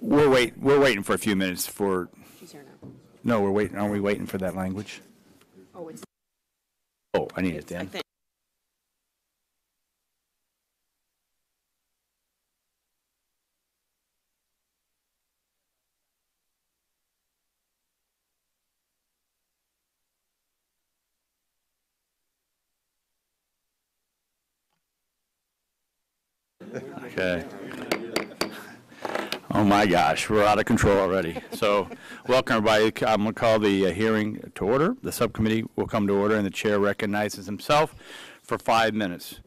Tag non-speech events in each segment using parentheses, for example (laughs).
We're wait, we're waiting for a few minutes for, She's here now. no, we're waiting, aren't we waiting for that language? Oh, it's, Oh, I need it I then. think, Okay. My gosh, we're out of control already. So, welcome everybody. I'm going to call the uh, hearing to order. The subcommittee will come to order, and the chair recognizes himself for five minutes.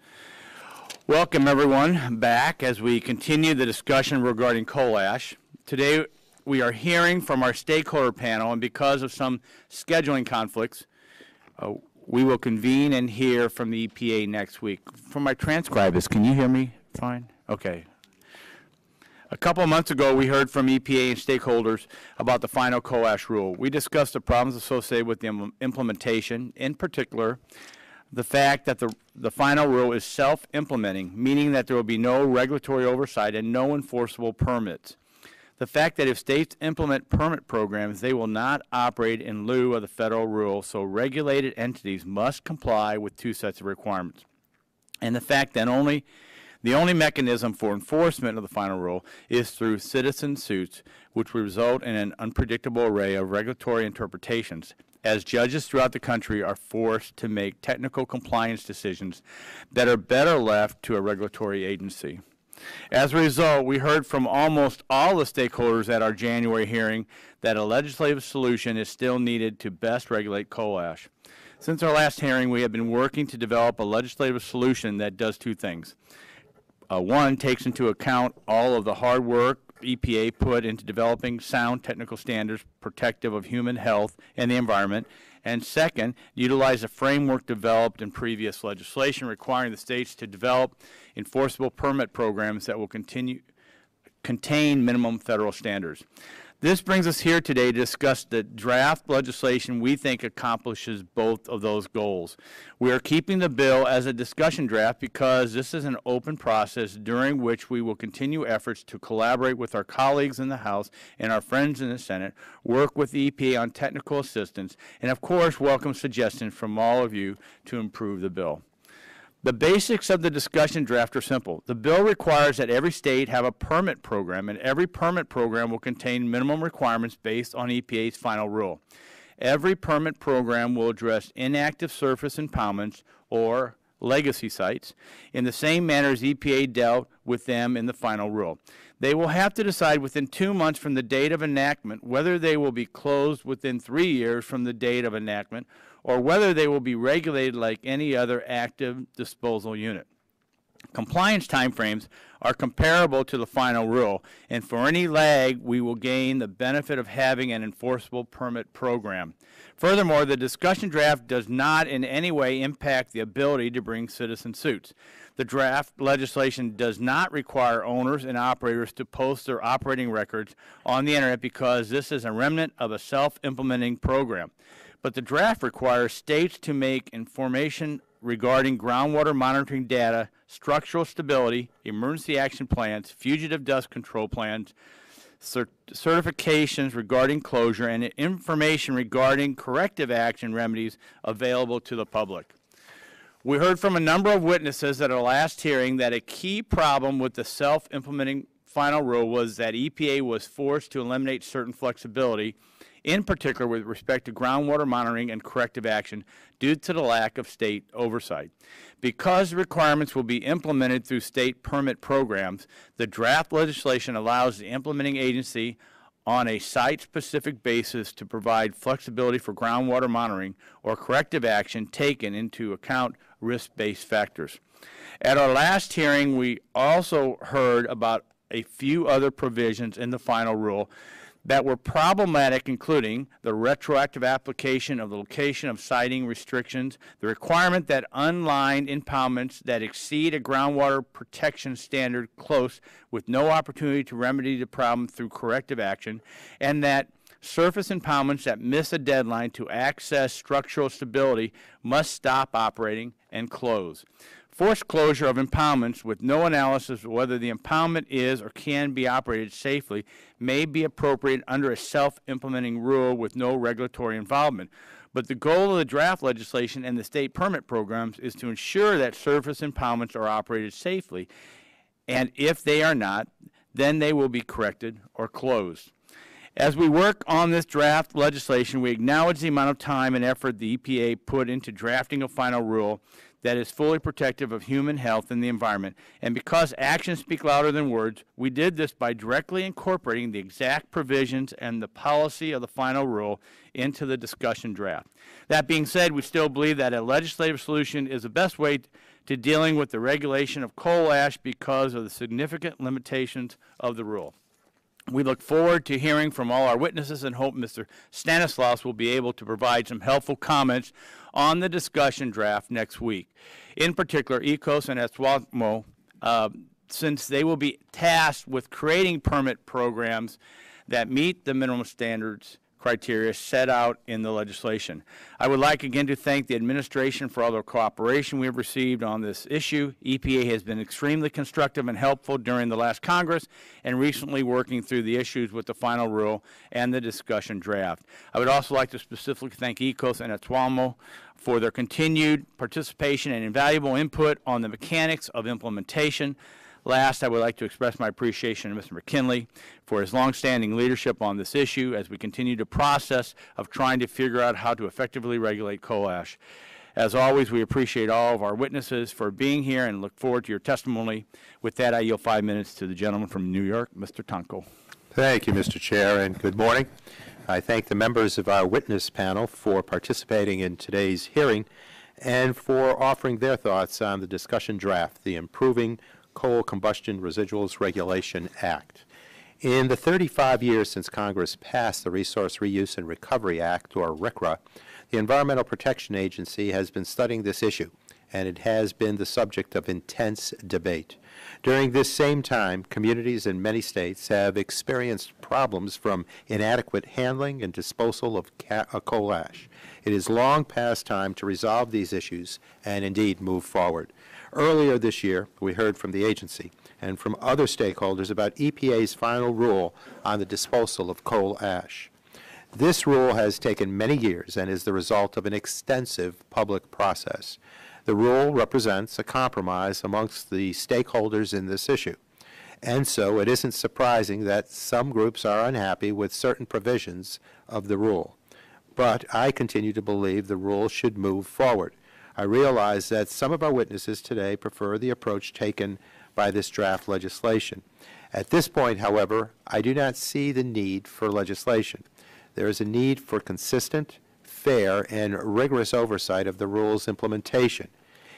Welcome everyone back as we continue the discussion regarding coal ash. Today, we are hearing from our stakeholder panel, and because of some scheduling conflicts, uh, we will convene and hear from the EPA next week. From my transcribers, can you hear me fine? Okay. A couple months ago, we heard from EPA and stakeholders about the final COASH rule. We discussed the problems associated with the im- implementation, in particular, the fact that the, the final rule is self-implementing, meaning that there will be no regulatory oversight and no enforceable permits. The fact that if states implement permit programs, they will not operate in lieu of the federal rule, so regulated entities must comply with two sets of requirements. And the fact that only, the only mechanism for enforcement of the final rule is through citizen suits, which will result in an unpredictable array of regulatory interpretations, as judges throughout the country are forced to make technical compliance decisions that are better left to a regulatory agency. As a result, we heard from almost all the stakeholders at our January hearing that a legislative solution is still needed to best regulate coal ash. Since our last hearing, we have been working to develop a legislative solution that does two things. Uh, one, takes into account all of the hard work EPA put into developing sound technical standards protective of human health and the environment. And second, utilize a framework developed in previous legislation requiring the states to develop enforceable permit programs that will continue, contain minimum federal standards. This brings us here today to discuss the draft legislation we think accomplishes both of those goals. We are keeping the bill as a discussion draft because this is an open process during which we will continue efforts to collaborate with our colleagues in the House and our friends in the Senate, work with the EPA on technical assistance, and of course, welcome suggestions from all of you to improve the bill. The basics of the discussion draft are simple. The bill requires that every state have a permit program, and every permit program will contain minimum requirements based on EPA's final rule. Every permit program will address inactive surface impoundments or legacy sites in the same manner as EPA dealt with them in the final rule. They will have to decide within two months from the date of enactment whether they will be closed within three years from the date of enactment or whether they will be regulated like any other active disposal unit. Compliance timeframes are comparable to the final rule, and for any lag, we will gain the benefit of having an enforceable permit program. Furthermore, the discussion draft does not in any way impact the ability to bring citizen suits. The draft legislation does not require owners and operators to post their operating records on the internet because this is a remnant of a self-implementing program but the draft requires states to make information regarding groundwater monitoring data, structural stability, emergency action plans, fugitive dust control plans, cert- certifications regarding closure, and information regarding corrective action remedies available to the public. We heard from a number of witnesses at our last hearing that a key problem with the self-implementing final rule was that EPA was forced to eliminate certain flexibility in particular with respect to groundwater monitoring and corrective action due to the lack of state oversight. Because requirements will be implemented through state permit programs, the draft legislation allows the implementing agency on a site-specific basis to provide flexibility for groundwater monitoring or corrective action taken into account risk-based factors. At our last hearing, we also heard about a few other provisions in the final rule that were problematic, including the retroactive application of the location of siting restrictions, the requirement that unlined impoundments that exceed a groundwater protection standard close with no opportunity to remedy the problem through corrective action, and that surface impoundments that miss a deadline to access structural stability must stop operating and close. Forced closure of impoundments with no analysis of whether the impoundment is or can be operated safely may be appropriate under a self-implementing rule with no regulatory involvement. But the goal of the draft legislation and the state permit programs is to ensure that surface impoundments are operated safely. And if they are not, then they will be corrected or closed. As we work on this draft legislation, we acknowledge the amount of time and effort the EPA put into drafting a final rule that is fully protective of human health and the environment. And because actions speak louder than words, we did this by directly incorporating the exact provisions and the policy of the final rule into the discussion draft. That being said, we still believe that a legislative solution is the best way to dealing with the regulation of coal ash because of the significant limitations of the rule. We look forward to hearing from all our witnesses and hope Mr. Stanislaus will be able to provide some helpful comments on the discussion draft next week. In particular, ECOS and ASWAMO, uh, since they will be tasked with creating permit programs that meet the minimum standards criteria set out in the legislation. I would like again to thank the administration for all the cooperation we have received on this issue. EPA has been extremely constructive and helpful during the last Congress and recently working through the issues with the final rule and the discussion draft. I would also like to specifically thank ECOS and ASWAMO for their continued participation and invaluable input on the mechanics of implementation. Last, I would like to express my appreciation to Mr. McKinley for his longstanding leadership on this issue as we continue the process of trying to figure out how to effectively regulate coal ash. As always, we appreciate all of our witnesses for being here and look forward to your testimony. With that, I yield five minutes to the gentleman from New York, Mr. Tonko. Thank you, Mr. Chair, and good morning. I thank the members of our witness panel for participating in today's hearing and for offering their thoughts on the discussion draft, the Improving Coal Combustion Residuals Regulation Act. In the 35 years since Congress passed the Resource Reuse and Recovery Act, or RCRA, the Environmental Protection Agency has been studying this issue, and it has been the subject of intense debate. During this same time, communities in many states have experienced problems from inadequate handling and disposal of uh, coal ash. It is long past time to resolve these issues and indeed move forward. Earlier this year, we heard from the agency and from other stakeholders about EPA's final rule on the disposal of coal ash. This rule has taken many years and is the result of an extensive public process. The rule represents a compromise amongst the stakeholders in this issue. And so it isn't surprising that some groups are unhappy with certain provisions of the rule. But I continue to believe the rule should move forward. I realize that some of our witnesses today prefer the approach taken by this draft legislation. At this point, however, I do not see the need for legislation. There is a need for consistent, fair, and rigorous oversight of the rule's implementation.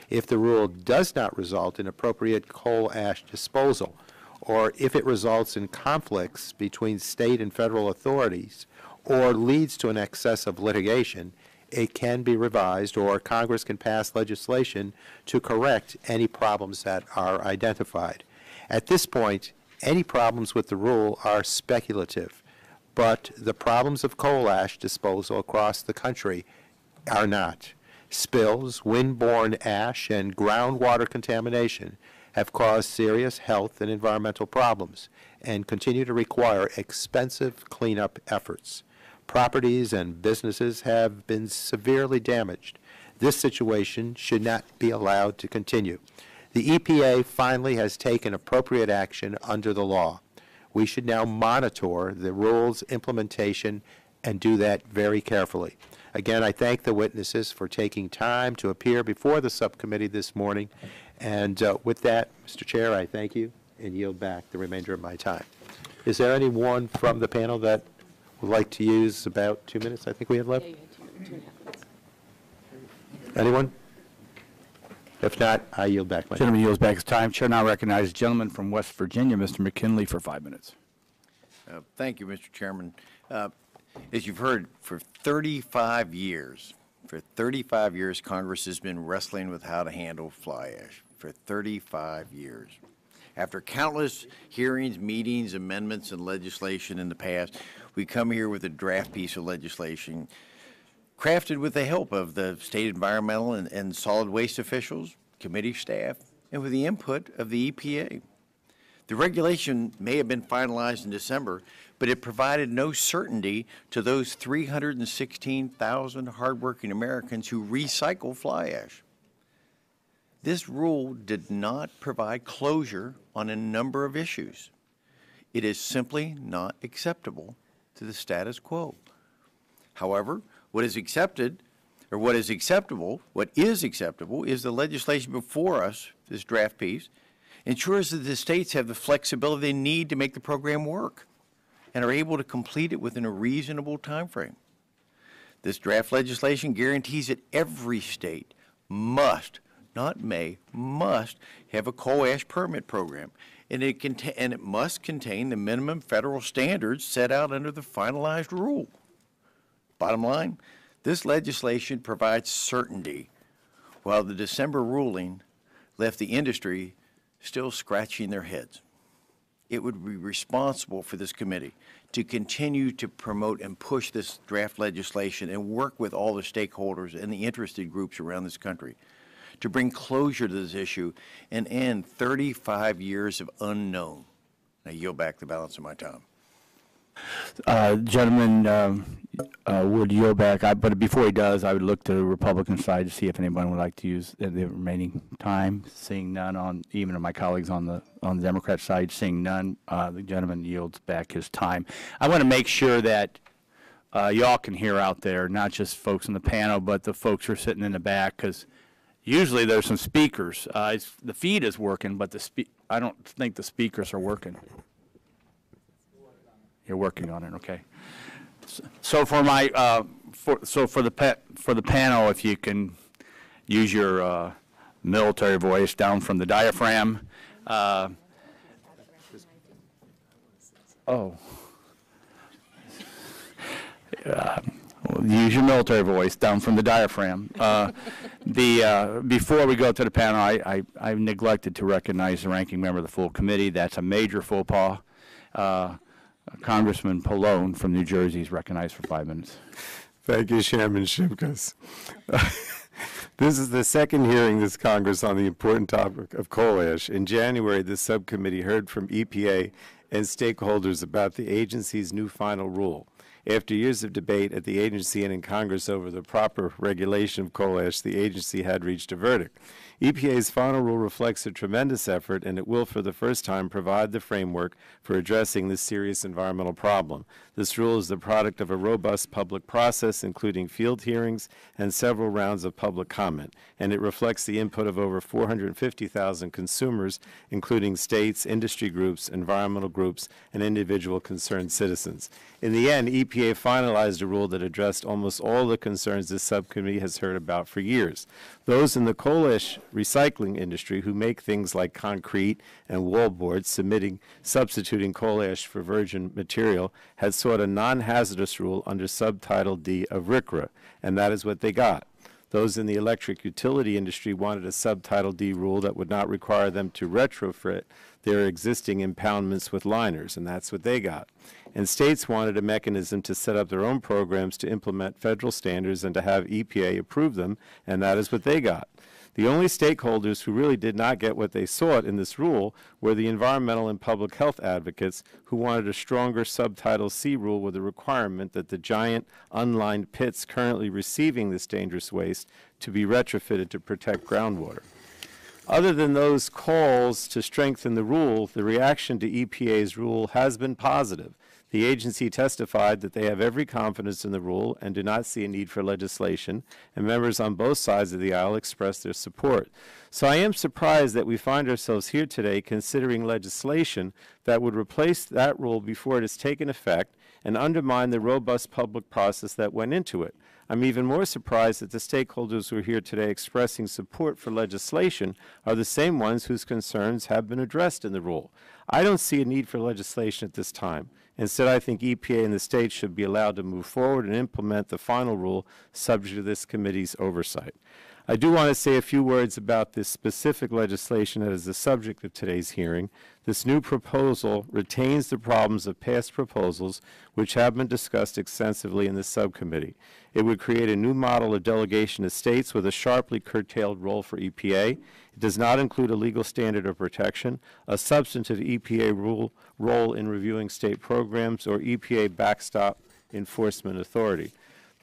If the rule does not result in appropriate coal ash disposal, or if it results in conflicts between state and federal authorities, or leads to an excess of litigation, it can be revised or Congress can pass legislation to correct any problems that are identified. At this point, any problems with the rule are speculative, but the problems of coal ash disposal across the country are not. Spills, windborne ash, and groundwater contamination have caused serious health and environmental problems and continue to require expensive cleanup efforts. Properties and businesses have been severely damaged. This situation should not be allowed to continue. The EPA finally has taken appropriate action under the law. We should now monitor the rules implementation and do that very carefully. Again, I thank the witnesses for taking time to appear before the subcommittee this morning. And uh, with that, Mr. Chair, I thank you and yield back the remainder of my time. Is there anyone from the panel that would like to use about two minutes, I think we have left? Anyone? If not, I yield back my time. Gentleman yields back his time. Chair now recognizes the gentleman from West Virginia, Mr. McKinley, for five minutes. Uh, Thank you, Mr. Chairman. Uh, As you've heard, for 35 years, for 35 years, Congress has been wrestling with how to handle fly ash, for 35 years. After countless hearings, meetings, amendments, and legislation in the past, we come here with a draft piece of legislation crafted with the help of the state environmental and, and solid waste officials, committee staff, and with the input of the EPA. The regulation may have been finalized in December, but it provided no certainty to those 316,000 hardworking Americans who recycle fly ash. This rule did not provide closure on a number of issues. It is simply not acceptable to the status quo. However, what is accepted, or what is acceptable, what is acceptable is the legislation before us, this draft piece, ensures that the states have the flexibility they need to make the program work and are able to complete it within a reasonable time frame. This draft legislation guarantees that every state must, not may, must have a coal ash permit program. And it contain, and it must contain the minimum federal standards set out under the finalized rule. Bottom line, this legislation provides certainty, while the December ruling left the industry still scratching their heads. It would be responsible for this committee to continue to promote and push this draft legislation and work with all the stakeholders and the interested groups around this country to bring closure to this issue and end 35 years of unknown. I yield back the balance of my time. Uh, Gentleman um, uh, would yield back, I- but before he does, I would look to the Republican side to see if anyone would like to use the- remaining time. Seeing none on, even my colleagues on the, on the Democrat side, seeing none, uh, the gentleman yields back his time. I want to make sure that uh, y'all can hear out there, not just folks in the panel, but the folks who are sitting in the back, because usually there's some speakers. Uh, it's- The feed is working, but the spe, I don't think the speakers are working. You're working on it, okay. So for my, uh, for, so for the pa, for the panel, if you can use your, uh, military voice down from the diaphragm, uh, oh. (laughs) Use your military voice down from the diaphragm. Uh, The, uh, before we go to the panel, I, I I neglected to recognize the ranking member of the full committee. That's a major faux pas. Uh, Congressman Pallone from New Jersey is recognized for five minutes. Thank you, Chairman Shimkus. (laughs) This is the second hearing this Congress on the important topic of coal ash. In January, this subcommittee heard from EPA and stakeholders about the agency's new final rule. After years of debate at the agency and in Congress over the proper regulation of coal ash, the agency had reached a verdict. EPA's final rule reflects a tremendous effort, and it will, for the first time, provide the framework for addressing this serious environmental problem. This rule is the product of a robust public process, including field hearings and several rounds of public comment, and it reflects the input of over 450,000 consumers, including states, industry groups, environmental groups, and individual concerned citizens. In the end, EPA finalized a rule that addressed almost all the concerns this subcommittee has heard about for years. Those in the coal ash recycling industry who make things like concrete and wallboard, submitting substituting coal ash for virgin material had sought a non-hazardous rule under subtitle D of RCRA, and that is what they got. Those in the electric utility industry wanted a subtitle D rule that would not require them to retrofit their existing impoundments with liners, and that's what they got. And states wanted a mechanism to set up their own programs to implement federal standards and to have EPA approve them, and that is what they got. The only stakeholders who really did not get what they sought in this rule were the environmental and public health advocates who wanted a stronger subtitle C rule with a requirement that the giant unlined pits currently receiving this dangerous waste to be retrofitted to protect groundwater. Other than those calls to strengthen the rule, the reaction to EPA's rule has been positive. The agency testified that they have every confidence in the rule and do not see a need for legislation, and members on both sides of the aisle expressed their support. So I am surprised that we find ourselves here today considering legislation that would replace that rule before it has taken effect and undermine the robust public process that went into it. I'm even more surprised that the stakeholders who are here today expressing support for legislation are the same ones whose concerns have been addressed in the rule. I don't see a need for legislation at this time. Instead, I think EPA and the states should be allowed to move forward and implement the final rule subject to this committee's oversight. I do want to say a few words about this specific legislation that is the subject of today's hearing. This new proposal retains the problems of past proposals, which have been discussed extensively in the subcommittee. It would create a new model of delegation to states with a sharply curtailed role for EPA. It does not include a legal standard of protection, a substantive EPA rule, role in reviewing state programs, or EPA backstop enforcement authority.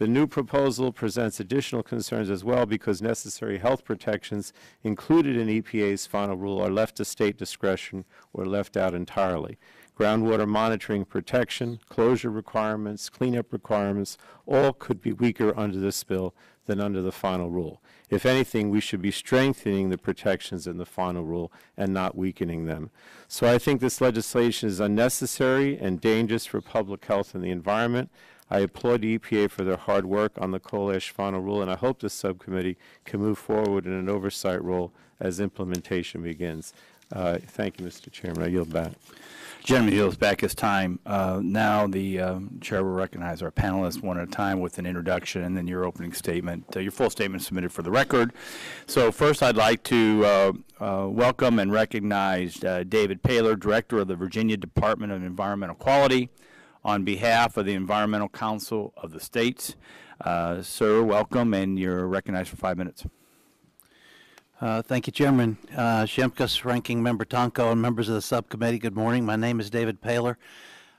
The new proposal presents additional concerns as well because necessary health protections included in EPA's final rule are left to state discretion or left out entirely. Groundwater monitoring protection, closure requirements, cleanup requirements, all could be weaker under this bill than under the final rule. If anything, we should be strengthening the protections in the final rule and not weakening them. So I think this legislation is unnecessary and dangerous for public health and the environment. I applaud the EPA for their hard work on the coal ash final rule, and I hope this subcommittee can move forward in an oversight role as implementation begins. Uh, Thank you, Mr. Chairman. I yield back. Gentleman yields back his time. Uh, Now, the um, chair will recognize our panelists one at a time with an introduction and then your opening statement, uh, your full statement submitted for the record. So first, I'd like to uh, uh, welcome and recognize uh, David Paylor, Director of the Virginia Department of Environmental Quality, on behalf of the Environmental Council of the States. Uh, Sir, welcome, and you're recognized for five minutes. Uh, Thank you, Chairman uh, Shimkus, Ranking Member Tonko, and members of the subcommittee. Good morning. My name is David Paylor.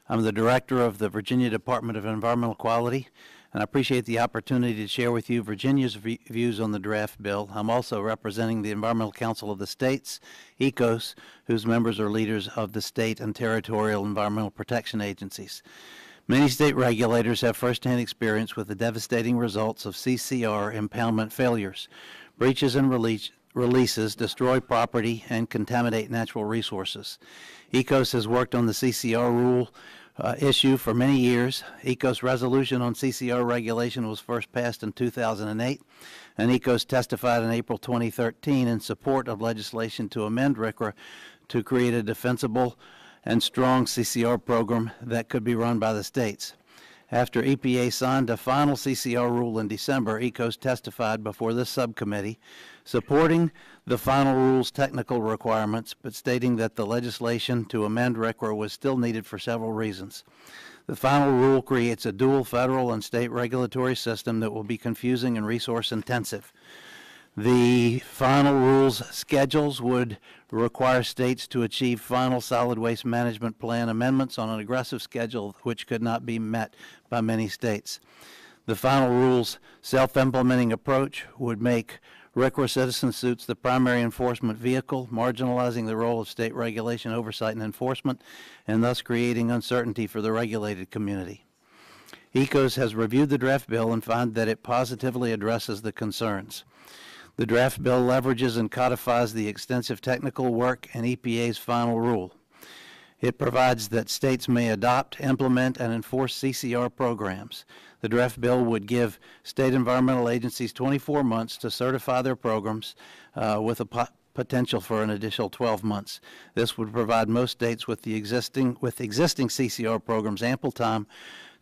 I'm the Director of the Virginia Department of Environmental Quality, and I appreciate the opportunity to share with you Virginia's views on the draft bill. I'm also representing the Environmental Council of the States, ECOS, whose members are leaders of the state and territorial environmental protection agencies. Many state regulators have firsthand experience with the devastating results of CCR impoundment failures. Breaches and release, releases destroy property and contaminate natural resources. ECOS has worked on the CCR rule uh, issue for many years. ECOS resolution on CCR regulation was first passed in 2008, and ECOS testified in April 2013 in support of legislation to amend RCRA to create a defensible and strong CCR program that could be run by the states. After EPA signed a final CCR rule in December, ECOS testified before this subcommittee supporting the final rule's technical requirements, but stating that the legislation to amend RCRA was still needed for several reasons. The final rule creates a dual federal and state regulatory system that will be confusing and resource intensive. The final rules schedules would require states to achieve final solid waste management plan amendments on an aggressive schedule which could not be met by many states. The final rules self-implementing approach would make Citizen suits the primary enforcement vehicle, marginalizing the role of state regulation, oversight, and enforcement, and thus creating uncertainty for the regulated community. ECOS has reviewed the draft bill and found that it positively addresses the concerns. The draft bill leverages and codifies the extensive technical work and EPA's final rule. It provides that states may adopt, implement, and enforce CCR programs. The draft bill would give state environmental agencies 24 months to certify their programs uh, with a po- potential for an additional 12 months. This would provide most states with the existing with existing CCR programs ample time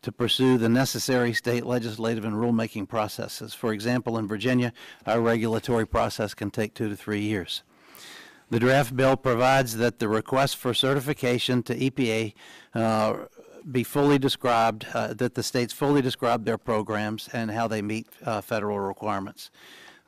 to pursue the necessary state legislative and rulemaking processes. For example, in Virginia, our regulatory process can take two to three years. The draft bill provides that the request for certification to EPA uh, be fully described, uh, that the states fully describe their programs and how they meet uh, federal requirements.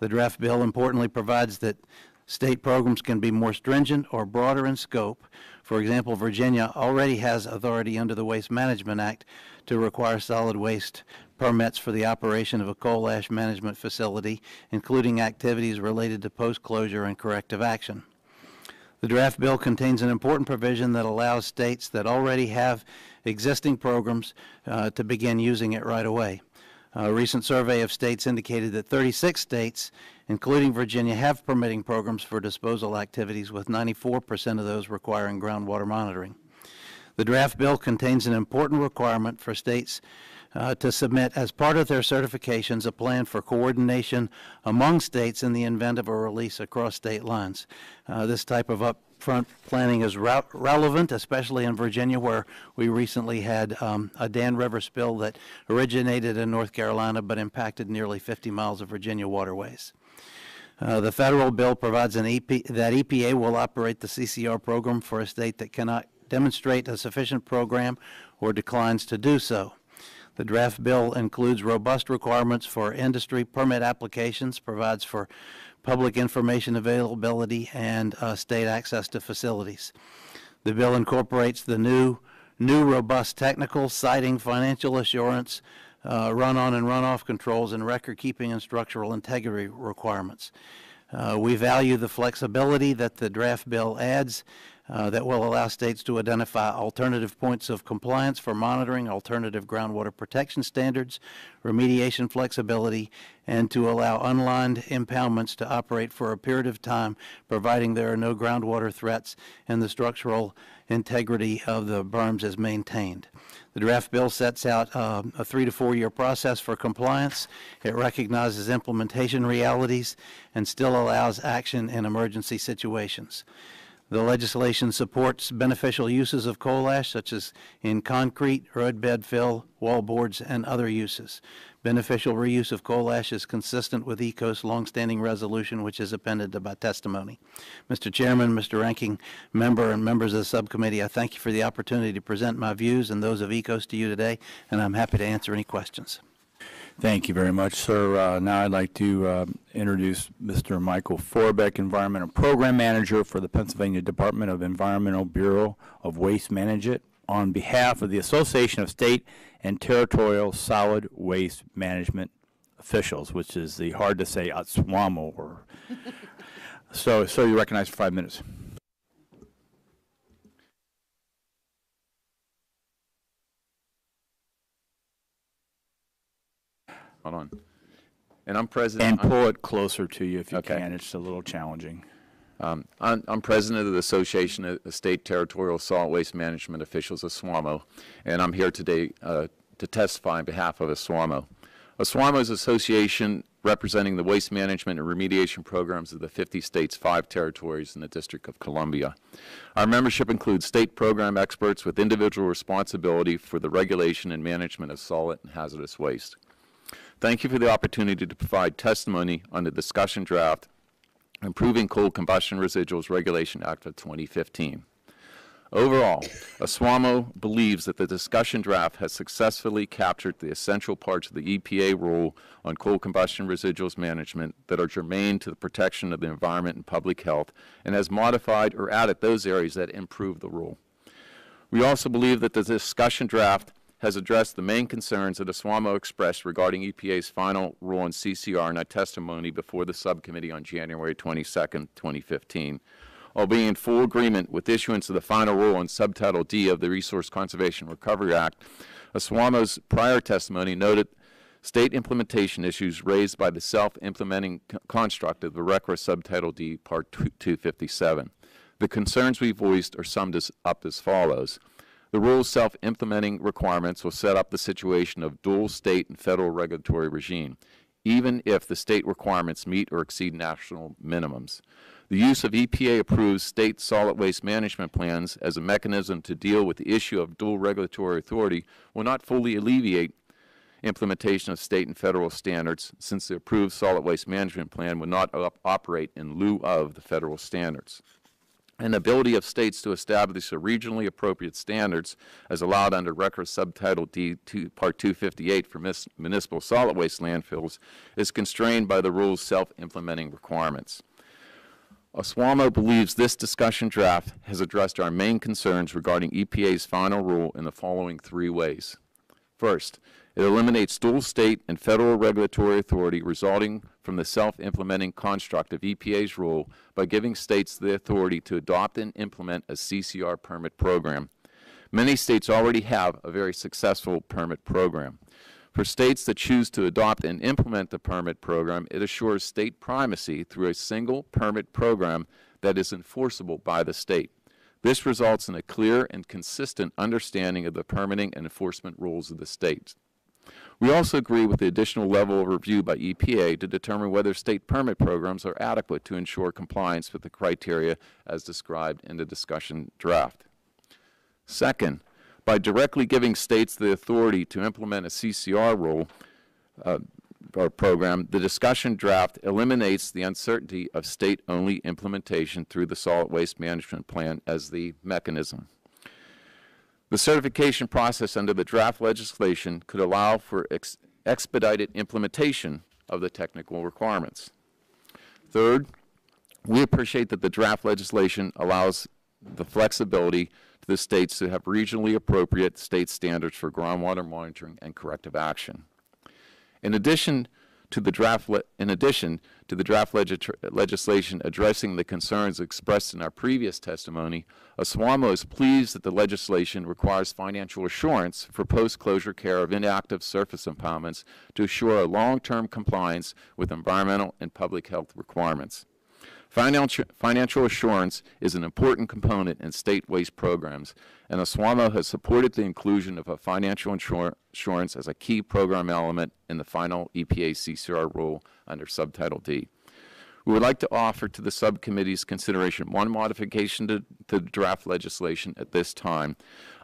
The draft bill importantly provides that state programs can be more stringent or broader in scope. For example, Virginia already has authority under the Waste Management Act to require solid waste permits for the operation of a coal ash management facility, including activities related to post-closure and corrective action. The draft bill contains an important provision that allows states that already have existing programs uh, to begin using it right away. A recent survey of states indicated that 36 states, including Virginia, have permitting programs for disposal activities, with 94% of those requiring groundwater monitoring. The draft bill contains an important requirement for states uh, to submit as part of their certifications a plan for coordination among states in the event of a release across state lines. Uh, this type of upfront planning is re- relevant, especially in Virginia, where we recently had um, a Dan River spill that originated in North Carolina but impacted nearly 50 miles of Virginia waterways. Uh, The federal bill provides an EP, that EPA will operate the CCR program for a state that cannot demonstrate a sufficient program or declines to do so. The draft bill includes robust requirements for industry permit applications, provides for public information availability, and uh, state access to facilities. The bill incorporates the new, new robust technical, siting, financial assurance, uh, run-on and run-off controls, and record-keeping and structural integrity requirements. Uh, We value the flexibility that the draft bill adds uh, that will allow states to identify alternative points of compliance for monitoring, alternative groundwater protection standards, remediation flexibility, and to allow unlined impoundments to operate for a period of time, providing there are no groundwater threats and the structural integrity of the berms is maintained. The draft bill sets out um, a three to four-year process for compliance. It recognizes implementation realities and still allows action in emergency situations. The legislation supports beneficial uses of coal ash, such as in concrete, roadbed fill, wall boards, and other uses. Beneficial reuse of coal ash is consistent with ECO's longstanding resolution, which is appended to my testimony. Mr. Chairman, Mr. Ranking Member, and members of the subcommittee, I thank you for the opportunity to present my views and those of ECOS to you today, and I'm happy to answer any questions. Thank you very much, sir. Uh, Now I'd like to uh, introduce Mr. Michael Forbeck, Environmental Program Manager for the Pennsylvania Department of Environmental Bureau of Waste Management, on behalf of the Association of State and Territorial Solid Waste Management Officials, which is the hard-to-say ASWAMO, or, (laughs) so, so you recognize for five minutes. Hold on. And I'm president. And pull it closer to you if you Okay. can, it's a little challenging. Um, I'm, I'm president of the Association of State Territorial Solid Waste Management Officials, ASWAMO, and I'm here today uh, to testify on behalf of ASWAMO. ASWAMO is an association representing the waste management and remediation programs of the 50 states, five territories, and the District of Columbia. Our membership includes state program experts with individual responsibility for the regulation and management of solid and hazardous waste. Thank you for the opportunity to provide testimony on the discussion draft Improving Coal Combustion Residuals Regulation Act of 2015. Overall, ASWAMO believes that the discussion draft has successfully captured the essential parts of the EPA rule on coal combustion residuals management that are germane to the protection of the environment and public health, and has modified or added those areas that improve the rule. We also believe that the discussion draft has addressed the main concerns that ASWAMO expressed regarding EPA's final rule on CCR in a testimony before the subcommittee on January 22, 2015. While being in full agreement with issuance of the final rule on Subtitle D of the Resource Conservation Recovery Act, ASWAMO's prior testimony noted state implementation issues raised by the self-implementing construct of the RCRA Subtitle D, Part 257. The concerns we voiced are summed up as follows. The rule's self-implementing requirements will set up the situation of dual state and federal regulatory regime, even if the state requirements meet or exceed national minimums. The use of EPA-approved state solid waste management plans as a mechanism to deal with the issue of dual regulatory authority will not fully alleviate implementation of state and federal standards, since the approved solid waste management plan would not op- operate in lieu of the federal standards and ability of states to establish a regionally appropriate standards as allowed under RCRA Subtitle D, two- Part 258 for mis- municipal solid waste landfills is constrained by the rule's self-implementing requirements. ASWAMO believes this discussion draft has addressed our main concerns regarding EPA's final rule in the following three ways. First, it eliminates dual state and federal regulatory authority resulting from the self-implementing construct of EPA's rule by giving states the authority to adopt and implement a CCR permit program. Many states already have a very successful permit program. For states that choose to adopt and implement the permit program, it assures state primacy through a single permit program that is enforceable by the state. This results in a clear and consistent understanding of the permitting and enforcement rules of the states. We also agree with the additional level of review by EPA to determine whether state permit programs are adequate to ensure compliance with the criteria as described in the discussion draft. Second, by directly giving states the authority to implement a CCR rule, uh, or program, the discussion draft eliminates the uncertainty of state-only implementation through the solid waste management plan as the mechanism. The certification process under the draft legislation could allow for ex- expedited implementation of the technical requirements. Third, we appreciate that the draft legislation allows the flexibility to the states to have regionally appropriate state standards for groundwater monitoring and corrective action. In addition to the draft, in addition to the draft legis- legislation addressing the concerns expressed in our previous testimony, ASWAMO is pleased that the legislation requires financial assurance for post-closure care of inactive surface impoundments to assure a long-term compliance with environmental and public health requirements. Financial, financial assurance is an important component in state waste programs, and ASWAMO has supported the inclusion of a financial insur- assurance as a key program element in the final EPA CCR rule under Subtitle D. We would like to offer to the subcommittee's consideration one modification to, to the draft legislation at this time.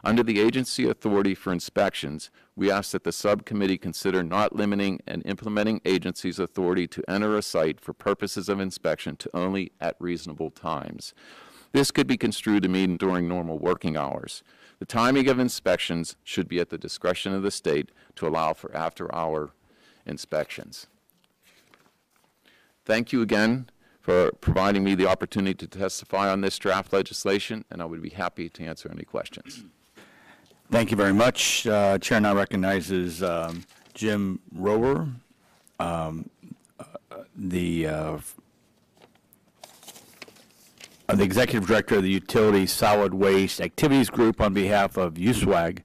Under the agency authority for inspections, we ask that the subcommittee consider not limiting and implementing agency's authority to enter a site for purposes of inspection to only at reasonable times. This could be construed to mean during normal working hours. The timing of inspections should be at the discretion of the state to allow for after-hour inspections. Thank you again for providing me the opportunity to testify on this draft legislation, and I would be happy to answer any questions. Thank you very much. Uh, Chair now recognizes um, Jim Roewer, um, uh, the uh, uh, the Executive Director of the Utility Solid Waste Activities Group on behalf of USWAG,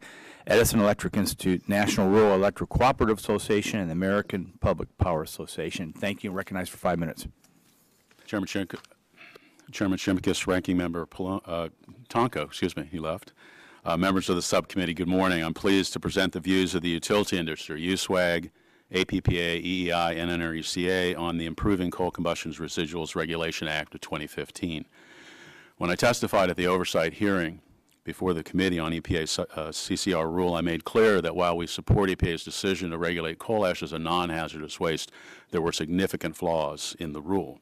Edison Electric Institute, National Rural Electric Cooperative Association, and the American Public Power Association. Thank you. Recognized for five minutes. Chairman Shimkus, Ranking Member uh, Tonko, excuse me, he left. Uh, Members of the subcommittee, good morning. I'm pleased to present the views of the utility industry, USWAG, APPA, EEI, and NRECA on the Improving Coal Combustion's Residuals Regulation Act of 2015. When I testified at the oversight hearing before the committee on EPA uh, CCR rule, I made clear that while we support EPA's decision to regulate coal ash as a non-hazardous waste, there were significant flaws in the rule.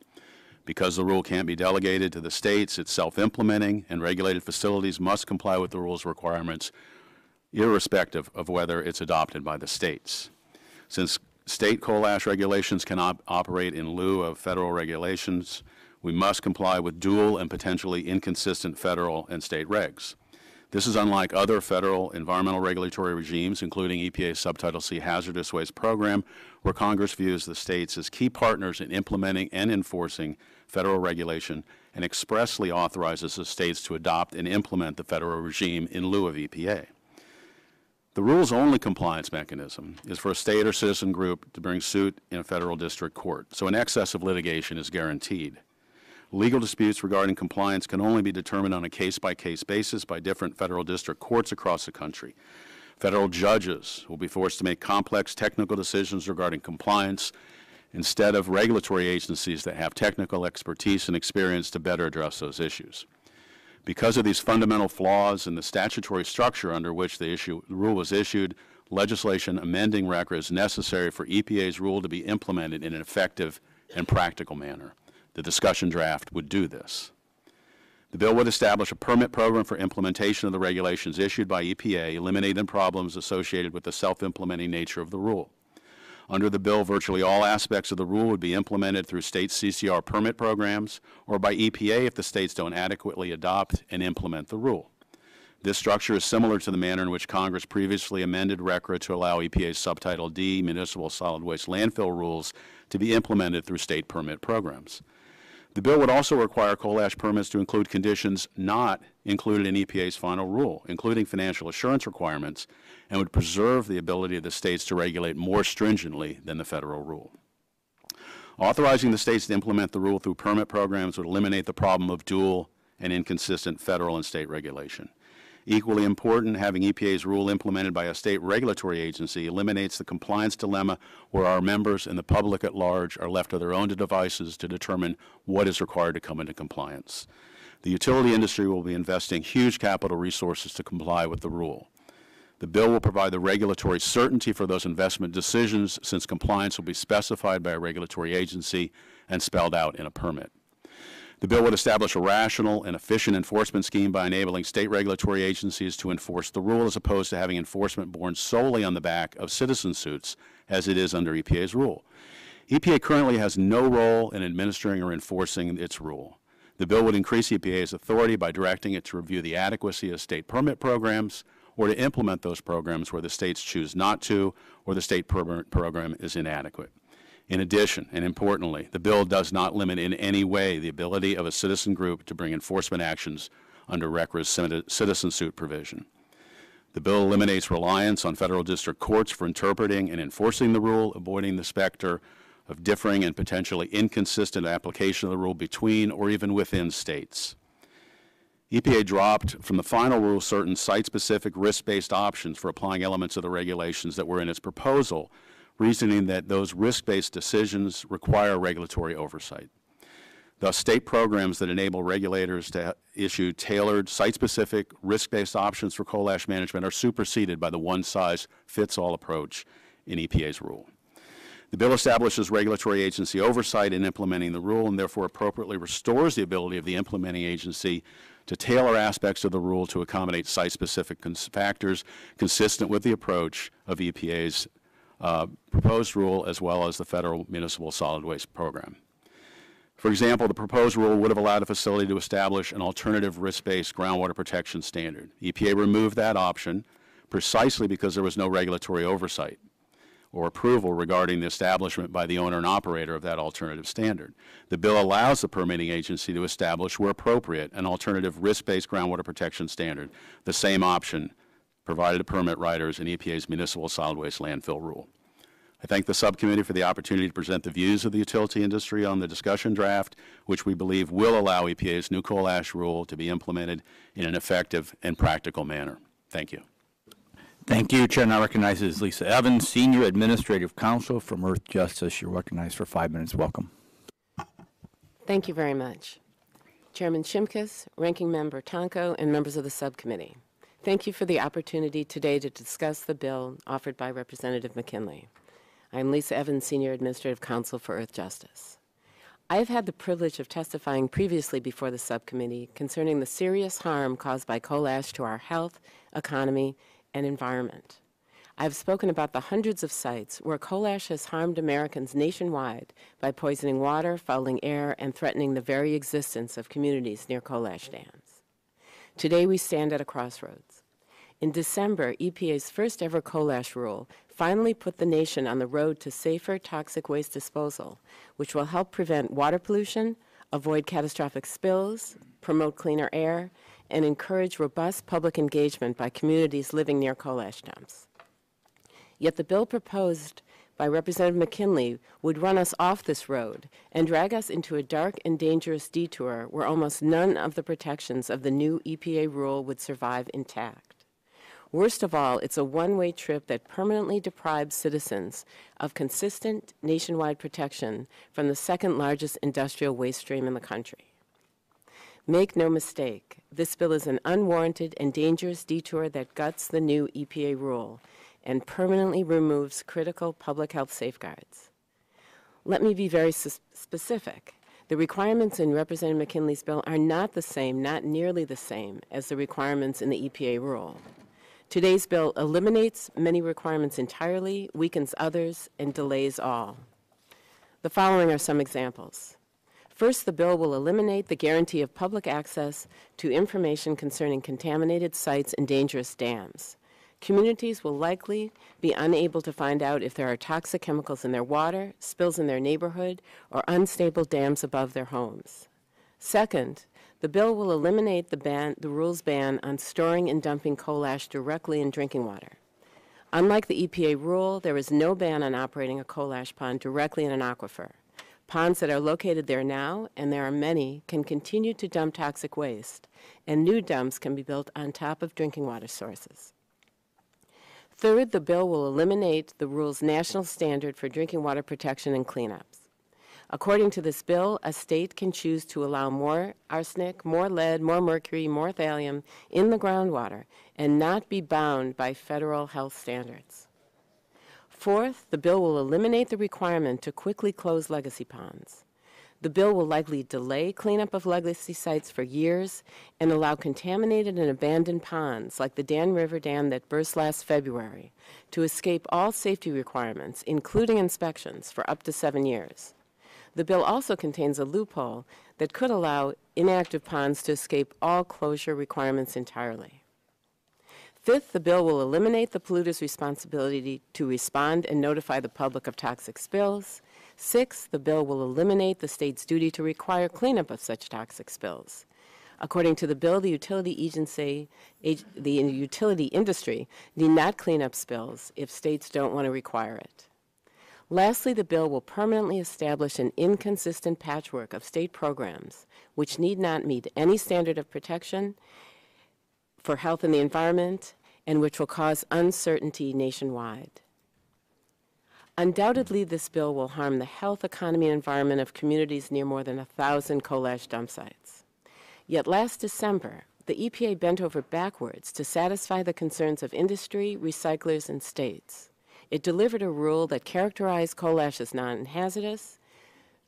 Because the rule can't be delegated to the states, it's self-implementing, and regulated facilities must comply with the rule's requirements irrespective of whether it's adopted by the states. Since state coal ash regulations cannot operate in lieu of federal regulations, we must comply with dual and potentially inconsistent federal and state regs. This is unlike other federal environmental regulatory regimes, including EPA's Subtitle C Hazardous Waste Program, where Congress views the states as key partners in implementing and enforcing federal regulation and expressly authorizes the states to adopt and implement the federal regime in lieu of EPA. The rule's only compliance mechanism is for a state or citizen group to bring suit in a federal district court, so an excess of litigation is guaranteed. Legal disputes regarding compliance can only be determined on a case-by-case basis by different federal district courts across the country. Federal judges will be forced to make complex technical decisions regarding compliance instead of regulatory agencies that have technical expertise and experience to better address those issues. Because of these fundamental flaws in the statutory structure under which the issue, the rule was issued, legislation amending RCRA is necessary for EPA's rule to be implemented in an effective and practical manner. The discussion draft would do this. The bill would establish a permit program for implementation of the regulations issued by EPA, eliminating problems associated with the self-implementing nature of the rule. Under the bill, virtually all aspects of the rule would be implemented through state CCR permit programs or by EPA if the states don't adequately adopt and implement the rule. This structure is similar to the manner in which Congress previously amended RCRA to allow EPA's Subtitle D municipal solid waste landfill rules to be implemented through state permit programs. The bill would also require coal ash permits to include conditions not included in EPA's final rule, including financial assurance requirements, and would preserve the ability of the states to regulate more stringently than the federal rule. Authorizing the states to implement the rule through permit programs would eliminate the problem of dual and inconsistent federal and state regulation. Equally important, having EPA's rule implemented by a state regulatory agency eliminates the compliance dilemma where our members and the public at large are left to their own devices to determine what is required to come into compliance. The utility industry will be investing huge capital resources to comply with the rule. The bill will provide the regulatory certainty for those investment decisions since compliance will be specified by a regulatory agency and spelled out in a permit. The bill would establish a rational and efficient enforcement scheme by enabling state regulatory agencies to enforce the rule as opposed to having enforcement borne solely on the back of citizen suits, as it is under EPA's rule. EPA currently has no role in administering or enforcing its rule. The bill would increase EPA's authority by directing it to review the adequacy of state permit programs or to implement those programs where the states choose not to or the state permit program is inadequate. In addition, and importantly, the bill does not limit in any way the ability of a citizen group to bring enforcement actions under RCRA's citizen suit provision. The bill eliminates reliance on federal district courts for interpreting and enforcing the rule, avoiding the specter of differing and potentially inconsistent application of the rule between or even within states. EPA dropped from the final rule certain site-specific risk-based options for applying elements of the regulations that were in its proposal, reasoning that those risk-based decisions require regulatory oversight. Thus, state programs that enable regulators to issue tailored, site-specific, risk-based options for coal ash management are superseded by the one-size-fits-all approach in EPA's rule. The bill establishes regulatory agency oversight in implementing the rule and therefore appropriately restores the ability of the implementing agency to tailor aspects of the rule to accommodate site-specific cons- factors consistent with the approach of EPA's Uh, proposed rule as well as the federal municipal solid waste program. For example, the proposed rule would have allowed a facility to establish an alternative risk-based groundwater protection standard. EPA removed that option precisely because there was no regulatory oversight or approval regarding the establishment by the owner and operator of that alternative standard. The bill allows the permitting agency to establish, where appropriate, an alternative risk-based groundwater protection standard, the same option provided to permit writers in EPA's municipal solid waste landfill rule. I thank the subcommittee for the opportunity to present the views of the utility industry on the discussion draft, which we believe will allow EPA's new coal ash rule to be implemented in an effective and practical manner. Thank you. Thank you. Chair now recognizes Lisa Evans, Senior Administrative Counsel from Earthjustice. You're recognized for five minutes. Welcome. Thank you very much. Chairman Shimkus, Ranking Member Tonko, and members of the subcommittee. Thank you for the opportunity today to discuss the bill offered by Representative McKinley. I am Lisa Evans, Senior Administrative Counsel for Earthjustice. I have had the privilege of testifying previously before the subcommittee concerning the serious harm caused by coal ash to our health, economy, and environment. I have spoken about the hundreds of sites where coal ash has harmed Americans nationwide by poisoning water, fouling air, and threatening the very existence of communities near coal ash dams. Today we stand at a crossroads. In December, EPA's first ever coal ash rule finally put the nation on the road to safer toxic waste disposal, which will help prevent water pollution, avoid catastrophic spills, promote cleaner air, and encourage robust public engagement by communities living near coal ash dumps. Yet the bill proposed by Representative McKinley would run us off this road and drag us into a dark and dangerous detour where almost none of the protections of the new EPA rule would survive intact. Worst of all, it's a one way trip that permanently deprives citizens of consistent nationwide protection from the second largest industrial waste stream in the country. Make no mistake, this bill is an unwarranted and dangerous detour that guts the new EPA rule and permanently removes critical public health safeguards. Let me be very specific. The requirements in Representative McKinley's bill are not the same, not nearly the same, as the requirements in the EPA rule. Today's bill eliminates many requirements entirely, weakens others, and delays all. The following are some examples. First, the bill will eliminate the guarantee of public access to information concerning contaminated sites and dangerous dams. Communities will likely be unable to find out if there are toxic chemicals in their water, spills in their neighborhood, or unstable dams above their homes. Second, the bill will eliminate the, ban, the rules ban on storing and dumping coal ash directly in drinking water. Unlike the EPA rule, there is no ban on operating a coal ash pond directly in an aquifer. Ponds that are located there now, and there are many, can continue to dump toxic waste, and new dumps can be built on top of drinking water sources. Third, the bill will eliminate the rule's national standard for drinking water protection and cleanups. According to this bill, a state can choose to allow more arsenic, more lead, more mercury, more thallium in the groundwater and not be bound by federal health standards. Fourth, the bill will eliminate the requirement to quickly close legacy ponds. The bill will likely delay cleanup of legacy sites for years and allow contaminated and abandoned ponds like the Dan River Dam that burst last February to escape all safety requirements, including inspections, for up to seven years. The bill also contains a loophole that could allow inactive ponds to escape all closure requirements entirely. Fifth, the bill will eliminate the polluter's responsibility to respond and notify the public of toxic spills. Sixth, the bill will eliminate the state's duty to require cleanup of such toxic spills. According to the bill, the utility agency, ag- the utility industry need not clean up spills if states don't want to require it. Lastly, the bill will permanently establish an inconsistent patchwork of state programs which need not meet any standard of protection for health and the environment and which will cause uncertainty nationwide. Undoubtedly, this bill will harm the health, economy, and environment of communities near more than a thousand coal ash dump sites. Yet last December, the EPA bent over backwards to satisfy the concerns of industry, recyclers, and states. It delivered a rule that characterized coal ash as non-hazardous,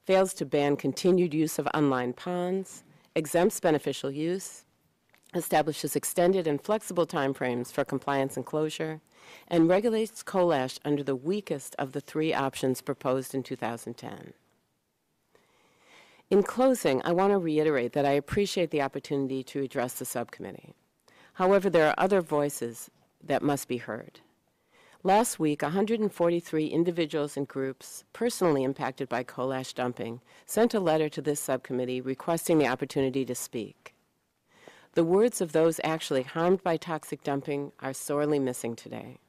fails to ban continued use of unlined ponds, exempts beneficial use, establishes extended and flexible timeframes for compliance and closure, and regulates coal ash under the weakest of the three options proposed in 2010. In closing, I want to reiterate that I appreciate the opportunity to address the subcommittee. However, there are other voices that must be heard. Last week, 143 individuals and groups personally impacted by coal ash dumping sent a letter to this subcommittee requesting the opportunity to speak. The words of those actually harmed by toxic dumping are sorely missing today.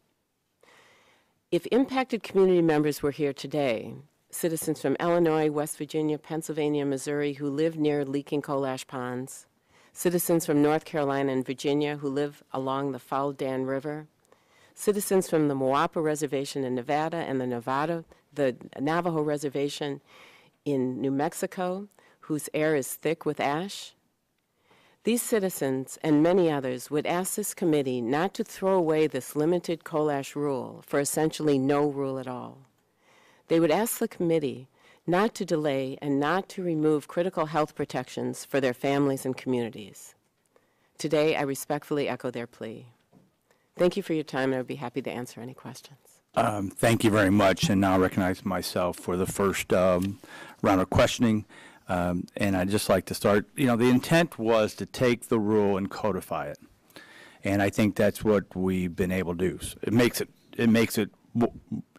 If impacted community members were here today, citizens from Illinois, West Virginia, Pennsylvania, Missouri who live near leaking coal ash ponds, citizens from North Carolina and Virginia who live along the Foul Dan River, citizens from the Moapa Reservation in Nevada and the Nevada, the Navajo Reservation in New Mexico, whose air is thick with ash, these citizens and many others would ask this committee not to throw away this limited coal ash rule for essentially no rule at all. They would ask the committee not to delay and not to remove critical health protections for their families and communities. Today, I respectfully echo their plea. Thank you for your time, and I would be happy to answer any questions. Um, Thank you very much, and now I recognize myself for the first um, round of questioning. Um, And I'd just like to start, you know, the intent was to take the rule and codify it. And I think that's what we've been able to do. So It makes it, it makes it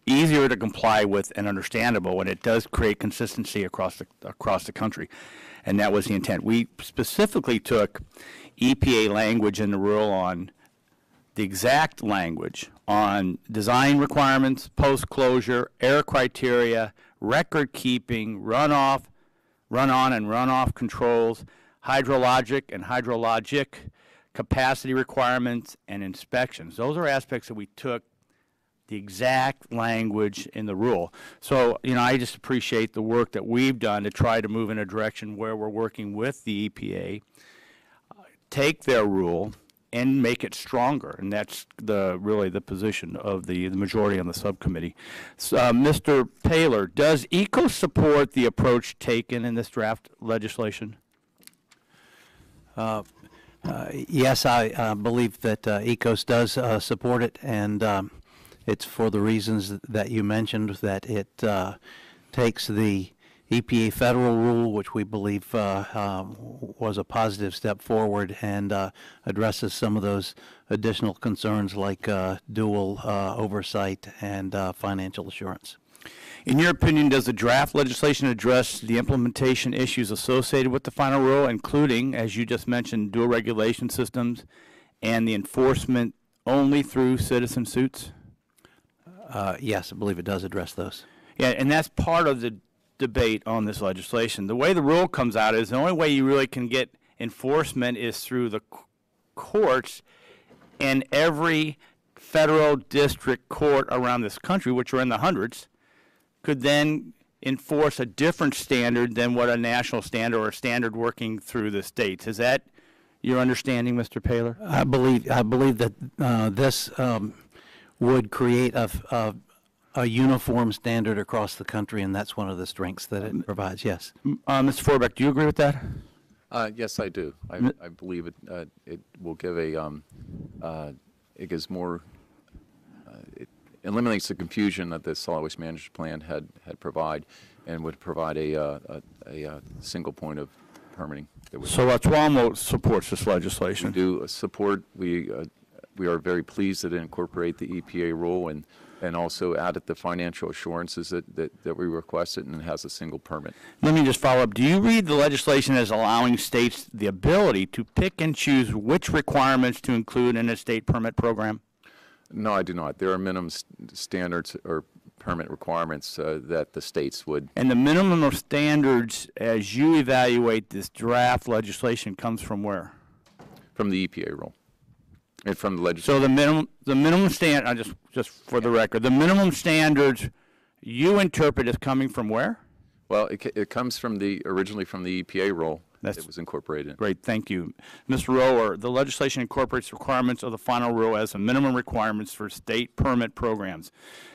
easier to comply with and understandable, and it does create consistency across the, across the country. And that was the intent. We specifically took EPA language in the rule on the exact language on design requirements, post-closure, air criteria, record keeping, runoff, run-on and runoff controls, hydrologic and hydrologic capacity requirements, and inspections. Those are aspects that we took the exact language in the rule. So, you know, I just appreciate the work that we've done to try to move in a direction where we're working with the EPA, uh, take their rule and make it stronger. And that's the, really the position of the, the majority on the subcommittee. So, uh, Mr. Paylor, does ECOS support the approach taken in this draft legislation? Yes, I uh, believe that uh, ECOS does uh, support it, and um, it's for the reasons that you mentioned, that it uh, takes the EPA federal rule, which we believe uh, um, was a positive step forward, and uh, addresses some of those additional concerns like uh, dual uh, oversight and uh, financial assurance. In your opinion, does the draft legislation address the implementation issues associated with the final rule, including, as you just mentioned, dual regulation systems and the enforcement only through citizen suits? Uh, Yes, I believe it does address those. Yeah, and that's part of the debate on this legislation. The way the rule comes out is the only way you really can get enforcement is through the courts, and every federal district court around this country, which are in the hundreds, could then enforce a different standard than what a national standard or a standard working through the states. Is that your understanding, Mr. Paylor? I believe, I believe that uh, this um, would create a, a- a uniform standard across the country, and that's one of the strengths that it provides, yes. Uh, Mr. Forbeck, do you agree with that? Uh, Yes, I do. I I believe it, uh, it will give a, um, uh, it gives more, uh, it eliminates the confusion that the solid waste management plan had, had provide, and would provide a, uh, a, a uh, single point of permitting. that would- So ASWAMO supports this We legislation. do support, we, uh, we are very pleased that it incorporate the EPA rule and, and also added the financial assurances that, that, that we requested and has a single permit. Let me just follow up. Do you read the legislation as allowing states the ability to pick and choose which requirements to include in a state permit program? No, I do not. There are minimum s- standards or permit requirements uh, that the states would, And the minimum of standards, as you evaluate this draft legislation, comes from where? from the EPA rule. And from the legislature. So the minimum, the minimum stand, I just, just for the record, the minimum standards you interpret as coming from where? Well, it, it comes from the, originally from the EPA rule. That's- It was incorporated. Great, thank you. Mr. Roewer, the legislation incorporates requirements of the final rule as the minimum requirements for state permit programs.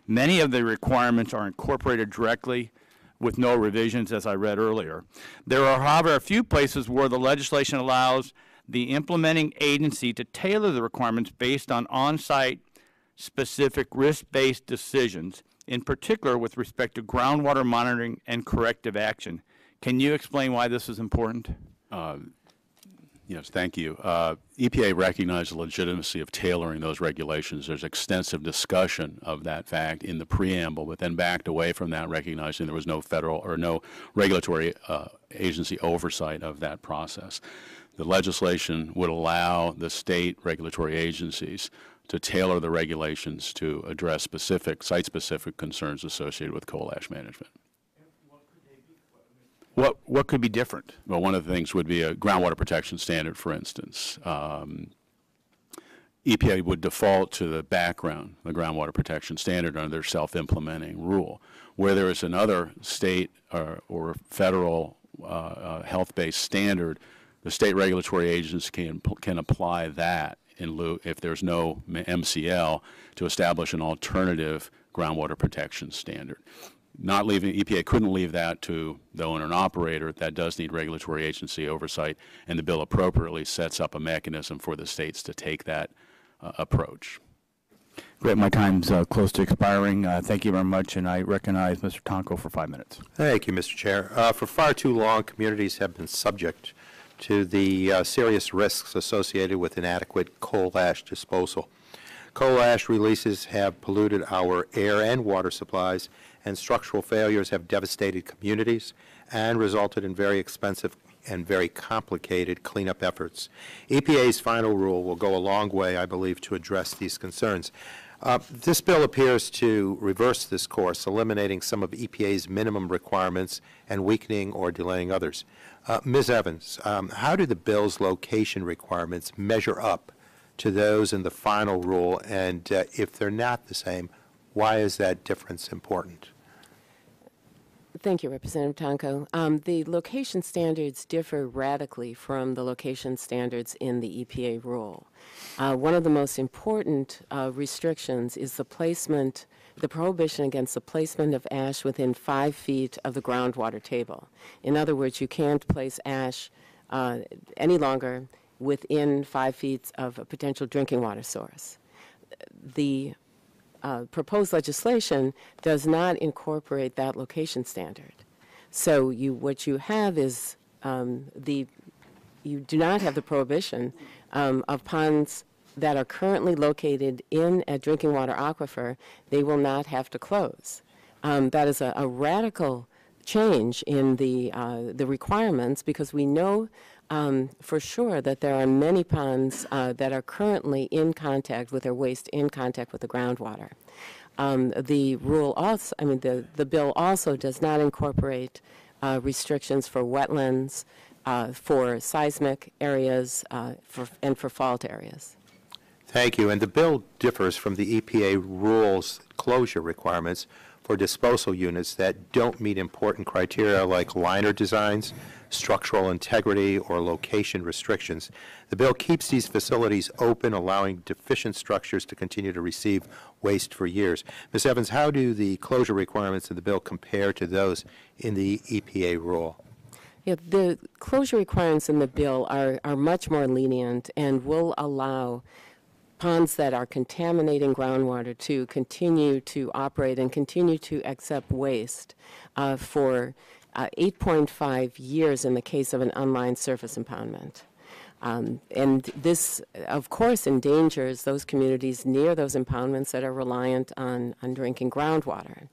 Many of the requirements are incorporated directly with no revisions, as I read earlier. There are, however, a few places where the legislation allows the implementing agency to tailor the requirements based on on-site specific risk-based decisions, in particular with respect to groundwater monitoring and corrective action. Can you explain why this is important? Yes, thank you. Uh, EPA recognized the legitimacy of tailoring those regulations. There's extensive discussion of that fact in the preamble, but then backed away from that, recognizing there was no federal or no regulatory uh, agency oversight of that process. The legislation would allow the state regulatory agencies to tailor the regulations to address specific, site-specific concerns associated with coal ash management. What, what could be different? Well, one of the things would be a groundwater protection standard, for instance. Um, EPA would default to the background, the groundwater protection standard under their self-implementing rule. Where there is another state or, or federal uh, uh, health-based standard, the state regulatory agencies can, can apply that in lieu, if there's no MCL, to establish an alternative groundwater protection standard. Not leaving, EPA couldn't leave that to the owner and operator. That does need regulatory agency oversight, and the bill appropriately sets up a mechanism for the states to take that uh, approach. Great, my time's uh, close to expiring. Uh, Thank you very much, and I recognize Mr. Tonko for five minutes. Thank you, Mr. Chair. Uh, For far too long, communities have been subject to the uh, serious risks associated with inadequate coal ash disposal. Coal ash releases have polluted our air and water supplies, and structural failures have devastated communities and resulted in very expensive and very complicated cleanup efforts. EPA's final rule will go a long way, I believe, to address these concerns. Uh, This bill appears to reverse this course, eliminating some of EPA's minimum requirements and weakening or delaying others. Uh, Ms. Evans, um, how do the bill's location requirements measure up to those in the final rule? And uh, if they're not the same, why is that difference important? Thank you, Representative Tonko. Um, the location standards differ radically from the location standards in the EPA rule. Uh, one of the most important uh, restrictions is the placement, the prohibition against the placement of ash within five feet of the groundwater table. In other words, you can't place ash uh, any longer within five feet of a potential drinking water source. The uh, proposed legislation does not incorporate that location standard. So you, what you have is um, the, you do not have the prohibition um, of ponds that are currently located in a drinking water aquifer, they will not have to close. Um, that is a, a radical change in the, uh, the requirements because we know um, for sure that there are many ponds uh, that are currently in contact with their waste, in contact with the groundwater. Um, the rule also, I mean, the, the bill also does not incorporate uh, restrictions for wetlands, uh, for seismic areas, uh, for, and for fault areas. Thank you. And the bill differs from the EPA rules closure requirements for disposal units that don't meet important criteria like liner designs, structural integrity, or location restrictions. The bill keeps these facilities open, allowing deficient structures to continue to receive waste for years. Ms. Evans, how do the closure requirements of the bill compare to those in the EPA rule? Yeah, the closure requirements in the bill are, are much more lenient and will allow ponds that are contaminating groundwater to continue to operate and continue to accept waste uh, for uh, 8.5 years in the case of an unlined surface impoundment. Um, and this, of course, endangers those communities near those impoundments that are reliant on, on drinking groundwater.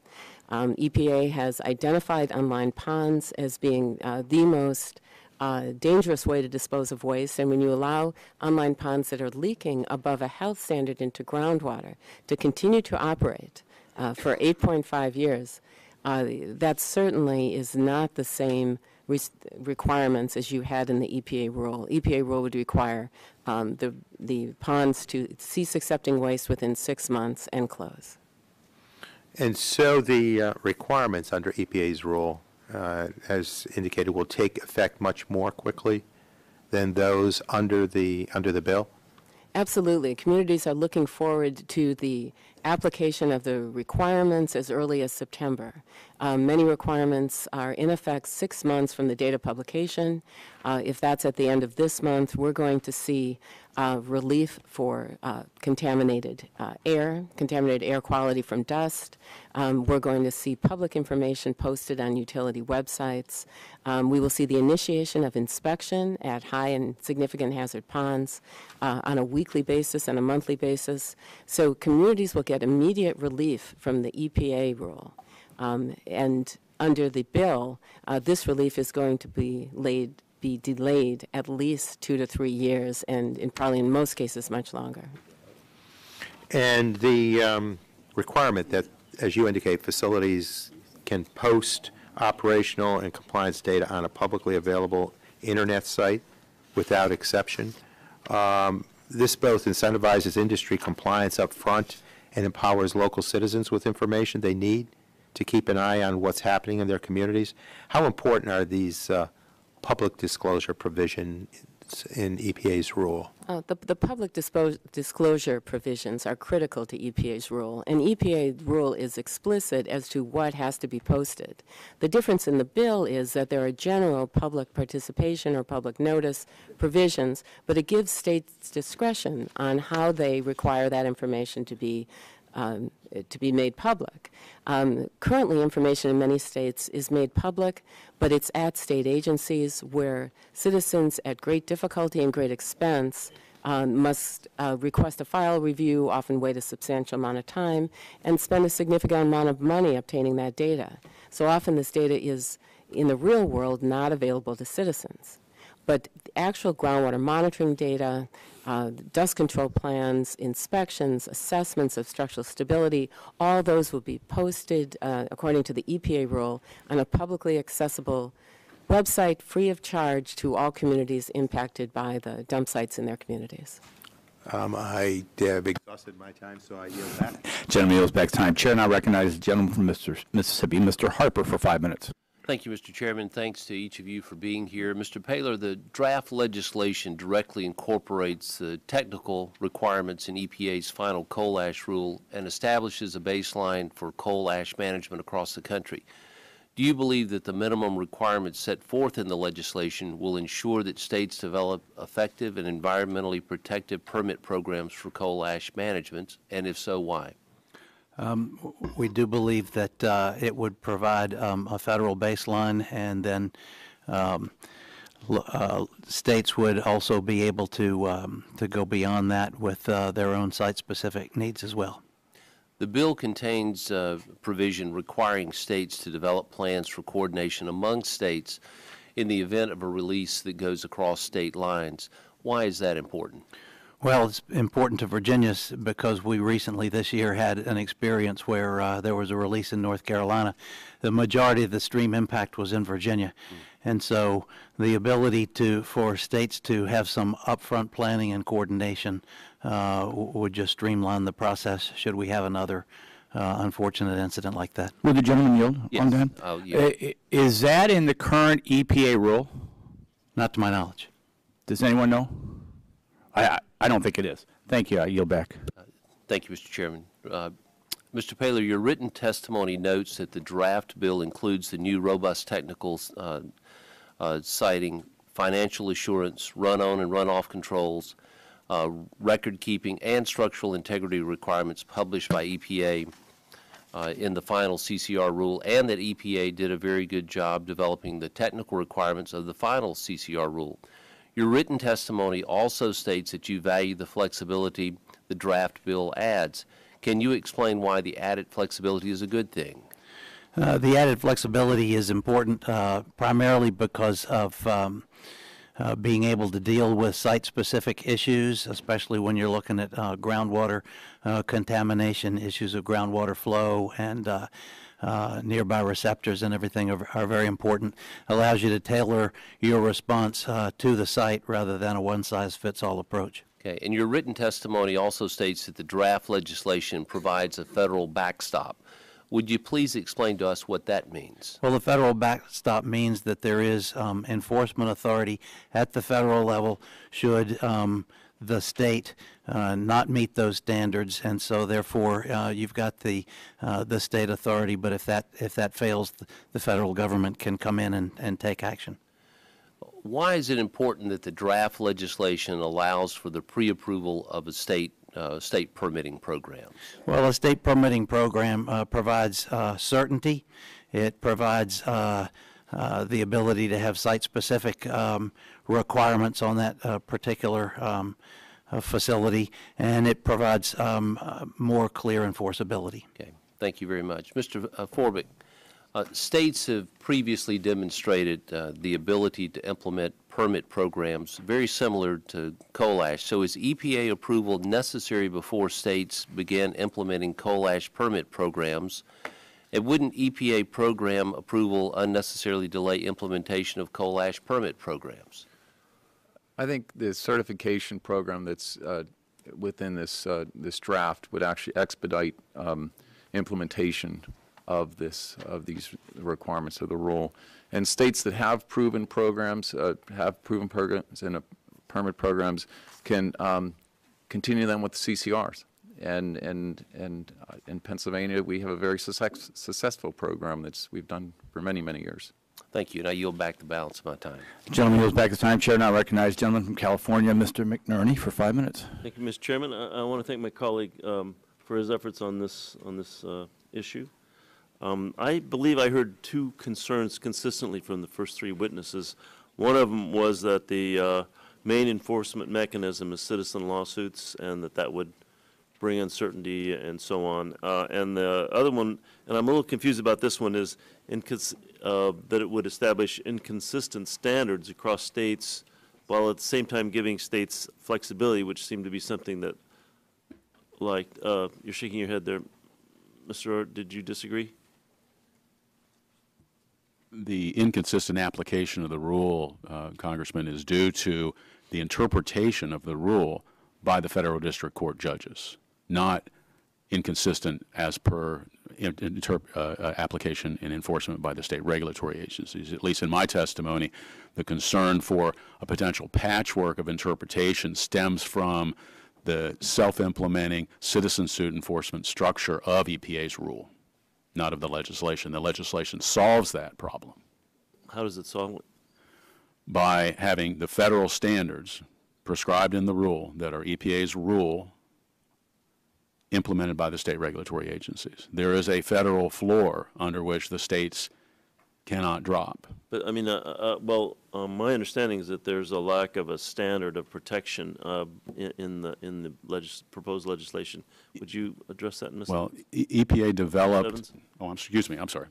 Um, EPA has identified unlined ponds as being uh, the most uh, dangerous way to dispose of waste. And when you allow online ponds that are leaking above a health standard into groundwater to continue to operate uh, for 8.5 years, uh, that certainly is not the same requirements as you had in the EPA rule. EPA rule would require um, the, the ponds to cease accepting waste within six months and close. And so the uh, requirements under EPA's rule, Uh, as indicated, will take effect much more quickly than those under the, under the bill? Absolutely. Communities are looking forward to the application of the requirements as early as September. Um, many requirements are in effect six months from the date of publication. Uh, if that's at the end of this month, we're going to see uh, relief for uh, contaminated uh, air, contaminated air quality from dust. Um, we're going to see public information posted on utility websites. Um, we will see the initiation of inspection at high and significant hazard ponds uh, on a weekly basis and a monthly basis. So communities will get immediate relief from the EPA rule. Um, and under the bill, uh, this relief is going to be laid be delayed at least two to three years, and in probably in most cases much longer. And the um, requirement that, as you indicate, facilities can post operational and compliance data on a publicly available internet site without exception. Um, This both incentivizes industry compliance up front and empowers local citizens with information they need to keep an eye on what's happening in their communities. How important are these uh, public disclosure in EPA's rule? Uh, the, the public disclosure provisions are critical to EPA's rule, and EPA rule is explicit as to what has to be posted. The difference in the bill is that there are general public participation or public notice provisions, but it gives states discretion on how they require that information to be um, to be made public. Um, currently, information in many states is made public, but it's at state agencies where citizens, at great difficulty and great expense, um, must uh, request a file review, often wait a substantial amount of time, and spend a significant amount of money obtaining that data. So often, this data is, in the real world, not available to citizens. But the actual groundwater monitoring data, uh, dust control plans, inspections, assessments of structural stability, all those will be posted uh, according to the EPA rule on a publicly accessible website free of charge to all communities impacted by the dump sites in their communities. Um, I have exhausted my time, so I yield back. Gentleman yields back time. Chair now recognizes the gentleman from Mr. Mississippi, Mr. Harper, for five minutes. Thank you, Mr. Chairman. Thanks to each of you for being here. Mr. Paylor, the draft legislation directly incorporates the technical requirements in EPA's final coal ash rule and establishes a baseline for coal ash management across the country. Do you believe that the minimum requirements set forth in the legislation will ensure that states develop effective and environmentally protective permit programs for coal ash management, and if so, why? We do believe that uh, it would provide um, a federal baseline, and then um, uh, states would also be able to, um, to go beyond that with uh, their own site-specific needs as well. The bill contains uh, provision requiring states to develop plans for coordination among states in the event of a release that goes across state lines. Why is that important? Well, it's important to Virginia because we recently this year had an experience where uh, there was a release in North Carolina. The majority of the stream impact was in Virginia. And so the ability to, for states to have some upfront planning and coordination uh, would just streamline the process should we have another uh, unfortunate incident like that. Would the gentleman yield? on Yes, that? I'll yield. I- i- Is that in the current EPA rule? Not to my knowledge. Does anyone know? I, I- don't think it is. Thank you. I yield back. Thank you, Mr. Chairman. Uh, Mr. Paylor, your written testimony notes that the draft bill includes the new robust technicals uh, uh, siting financial assurance, run-on and run-off controls, uh, record-keeping, and structural integrity requirements published by EPA uh, in the final CCR rule, and that EPA did a very good job developing the technical requirements of the final CCR rule. Your written testimony also states that you value the flexibility the draft bill adds. Can you explain why the added flexibility is a good thing? Uh, The added flexibility is important uh, primarily because of um, uh, being able to deal with site-specific issues, especially when you're looking at uh, groundwater uh, contamination, issues of groundwater flow, and uh, nearby receptors and everything are are very important. Allows you to tailor your response uh, to the site rather than a one-size-fits-all approach. Okay, and your written testimony also states that the draft legislation provides a federal backstop. Would you please explain to us what that means? Well, the federal backstop means that there is um, enforcement authority at the federal level should um, the state uh, not meet those standards, and so therefore uh, you've got the uh, the state authority. But if that if that fails, the, federal government can come in and, and take action. Why is it important that the draft legislation allows for the pre-approval of a state, uh, state permitting program? Well, a state permitting program uh, provides uh, certainty. It provides uh, uh, the ability to have site-specific um, requirements on that uh, particular um, uh, facility, and it provides um, uh, more clear enforceability. Okay, thank you very much. Mr. Uh, Forbick, uh, states have previously demonstrated the ability to implement permit programs very similar to coal ash. So is EPA approval necessary before states begin implementing coal ash permit programs? And wouldn't EPA program approval unnecessarily delay implementation of coal ash permit programs? I think the certification program that's uh, within this, uh, this draft would actually expedite um, implementation of this, of these requirements of the rule. And states that have proven programs, uh, have proven programs and uh, permit programs can um, continue them with CCRs. And, and, and uh, in Pennsylvania, we have a very success, successful program that's, we've done for many, many years. Thank you, and I yield back the balance of my time. Gentleman yields back his time. Chair now recognizes gentleman from California, Mr. McNerney, for five minutes. Thank you, Mr. Chairman. I, I want to thank my colleague um, for his efforts on this, on this uh, issue. Um, I believe I heard two concerns consistently from the first three witnesses. One of them was that the uh, main enforcement mechanism is citizen lawsuits, and that that would bring uncertainty and so on. Uh, And the other one, and I'm a little confused about this one, is incons- uh, that it would establish inconsistent standards across states, while at the same time giving states flexibility, which seemed to be something that, like, uh, you're shaking your head there. Mr. Ort, did you disagree? The inconsistent application of the rule, uh, Congressman, is due to the interpretation of the rule by the federal district court judges, not inconsistent as per uh, uh, application and enforcement by the state regulatory agencies. At least in my testimony, the concern for a potential patchwork of interpretation stems from the self-implementing citizen suit enforcement structure of EPA's rule, not of the legislation. The legislation solves that problem How does it solve it? by having the federal standards prescribed in the rule that are EPA's rule implemented by the state regulatory agencies. There is a federal floor under which the states cannot drop. But, I mean, uh, uh, well, um, my understanding is that there's a lack of a standard of protection uh, in in the, in the legis- proposed legislation. Would you address that, Ms.? Well, E- EPA developed, oh, excuse me, I'm sorry.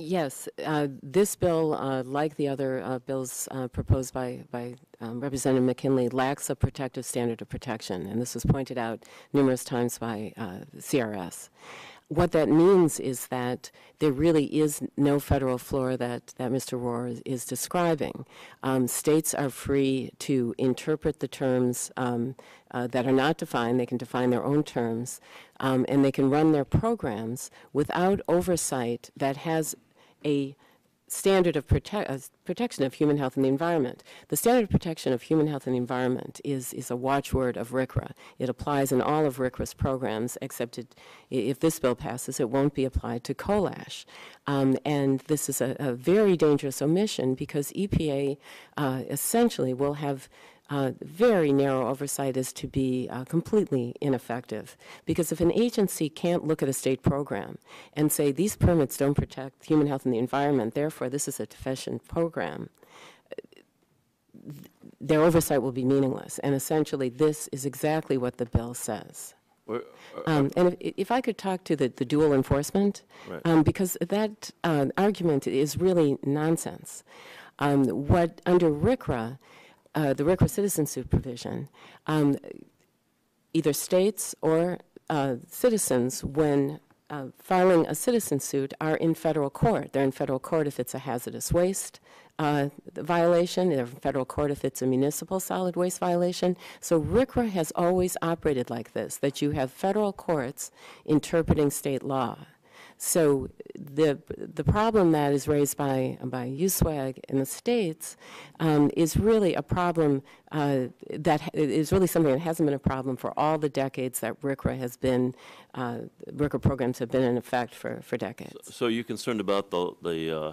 Yes, uh, this bill, uh, like the other uh, bills uh, proposed by, by um, Representative McKinley, lacks a protective standard of protection, and this was pointed out numerous times by uh, CRS. what that means is that there really is no federal floor that, that Mr. Roewer is, is describing. Um, states are free to interpret the terms um, uh, that are not defined. They can define their own terms, um, and they can run their programs without oversight that has a standard of uh, protection of human health and the environment. The standard of protection of human health and the environment is, is a watchword of RCRA. It applies in all of RCRA's programs, except it, if this bill passes, it won't be applied to coal ash. Um, and this is a, a very dangerous omission because EPA uh, essentially will have uh, very narrow oversight is to be uh, completely ineffective. Because if an agency can't look at a state program and say these permits don't protect human health and the environment, therefore this is a deficient program, their oversight will be meaningless. And essentially, this is exactly what the bill says. Um, and if, if I could talk to the, the dual enforcement, Right. um, because that uh, argument is really nonsense. Um, what under RCRA, uh, the RCRA citizen suit provision, um, either states or uh, citizens, when uh, filing a citizen suit, are in federal court. They're in federal court if it's a hazardous waste uh, violation. They're in federal court if it's a municipal solid waste violation. So RCRA has always operated like this: that you have federal courts interpreting state law. So the the problem that is raised by by USWAG in the states um, is really a problem uh, that ha- is really something that hasn't been a problem for all the decades that RCRA has been uh, RCRA programs have been in effect for for decades. So are you concerned about the, the, uh,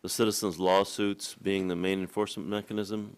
the citizens' lawsuits being the main enforcement mechanism?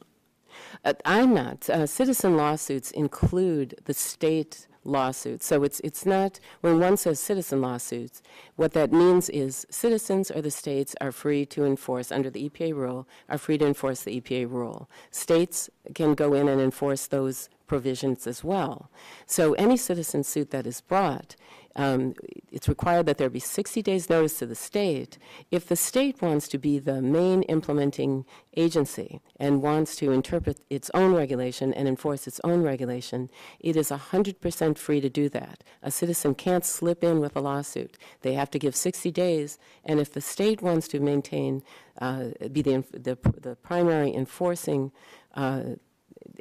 Uh, I'm not. Uh, citizen lawsuits include the state lawsuits. So it's, it's not, when one says citizen lawsuits, what that means is citizens or the states are free to enforce, under the EPA rule, are free to enforce the EPA rule. States can go in and enforce those provisions as well. So any citizen suit that is brought, it's required that there be 60 days' notice to the state. If the state wants to be the main implementing agency and wants to interpret its own regulation and enforce its own regulation, it is 100% free to do that. A citizen can't slip in with a lawsuit. They have to give 60 days, and if the state wants to maintain, uh, be the, primary enforcing uh,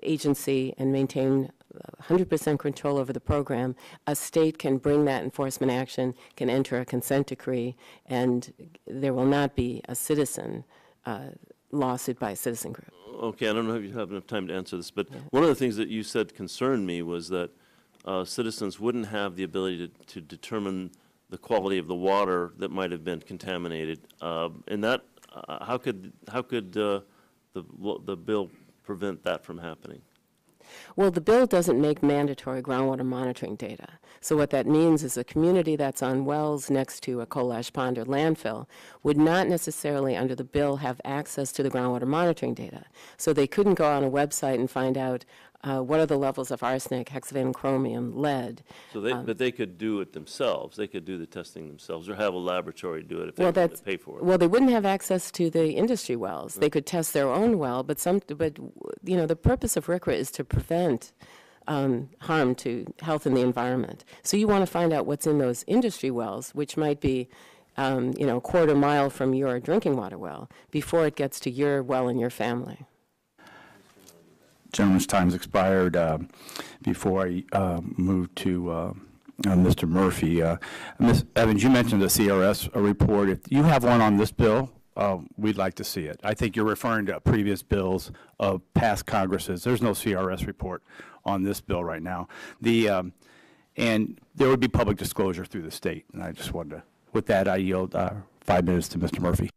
agency and maintain 100% control over the program, a state can bring that enforcement action, can enter a consent decree, and there will not be a citizen uh, lawsuit by a citizen group. Okay, I don't know if you have enough time to answer this, but one of the things that you said concerned me was that uh, citizens wouldn't have the ability to, to determine the quality of the water that might have been contaminated. Uh, And that, uh, how could, how could uh, the, the bill prevent that from happening? Well, the bill doesn't make mandatory groundwater monitoring data. So what that means is a community that's on wells next to a coal ash pond or landfill would not necessarily, under the bill, have access to the groundwater monitoring data. So they couldn't go on a website and find out uh, what are the levels of arsenic, hexavalent chromium, lead. So they, but they could do it themselves, they could do the testing themselves, or have a laboratory do it if they Well, wanted to that's, pay for it. well, they wouldn't have access to the industry wells. They could test their own well, but some, but, you know, the purpose of RCRA is to prevent um, harm to health and the environment. So you want to find out what's in those industry wells, which might be, um, you know, a quarter mile from your drinking water well, before it gets to your well and your family. Gentleman's time's expired. Uh, Before I uh, move to uh, uh, Mr. Murphy, uh, Ms. Evans, you mentioned the CRS report. If you have one on this bill, uh, we'd like to see it. I think you're referring to previous bills of past Congresses. There's no CRS report on this bill right now. The, um, and there would be public disclosure through the state, and I just wanted to, with that, I yield uh, five minutes to Mr. Murphy.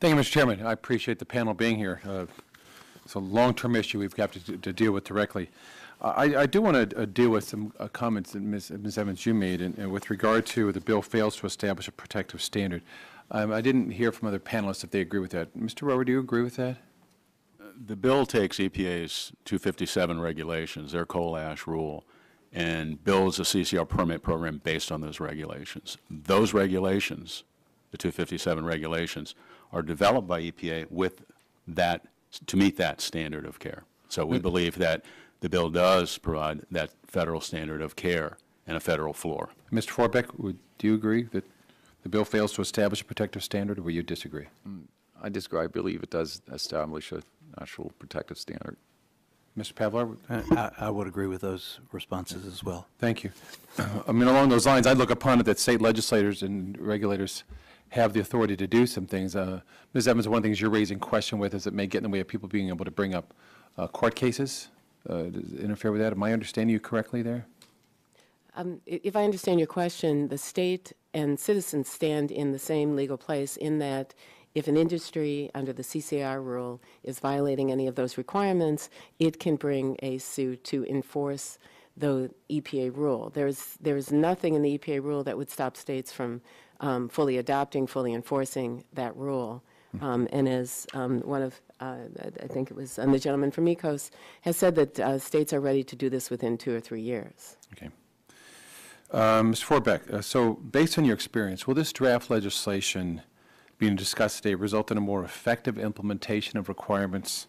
Thank you, Mr. Chairman. I appreciate the panel being here. Uh, It's a long-term issue we've got to to deal with directly. Uh, I I do want to deal with some uh, comments that Ms. Ms. Evans, you made, and and with regard to the bill fails to establish a protective standard. Um, I didn't hear from other panelists if they agree with that. Mr. Roewer, do you agree with that? The bill takes EPA's 257 regulations, their coal ash rule, and builds a CCR permit program based on those regulations. Those regulations, the 257 regulations, are developed by EPA with that, to meet that standard of care. So we mm. believe that the bill does provide that federal standard of care and a federal floor. Mr. Forbeck, would, do you agree that the bill fails to establish a protective standard, or will you disagree? Mm, I disagree. I believe it does establish a actual protective standard. Mr. Paylor? I, I would agree with those responses as well. Thank you. (coughs) I mean, along those lines, I look upon it that state legislators and regulators have the authority to do some things. Uh, Ms. Evans, one of the things you're raising question with is it may get in the way of people being able to bring up uh, court cases. Uh, Does it interfere with that? Am I understanding you correctly there? Um, If I understand your question, the state and citizens stand in the same legal place in that if an industry under the CCR rule is violating any of those requirements, it can bring a suit to enforce the EPA rule. There's, there's nothing in the EPA rule that would stop states from um, fully adopting, fully enforcing that rule. Um, And as um, one of, uh, I I think it was um, the gentleman from ECOS, has said that uh, states are ready to do this within two or three years. Okay. Uh, Mr. Forbeck, uh, so based on your experience, will this draft legislation being discussed today result in a more effective implementation of requirements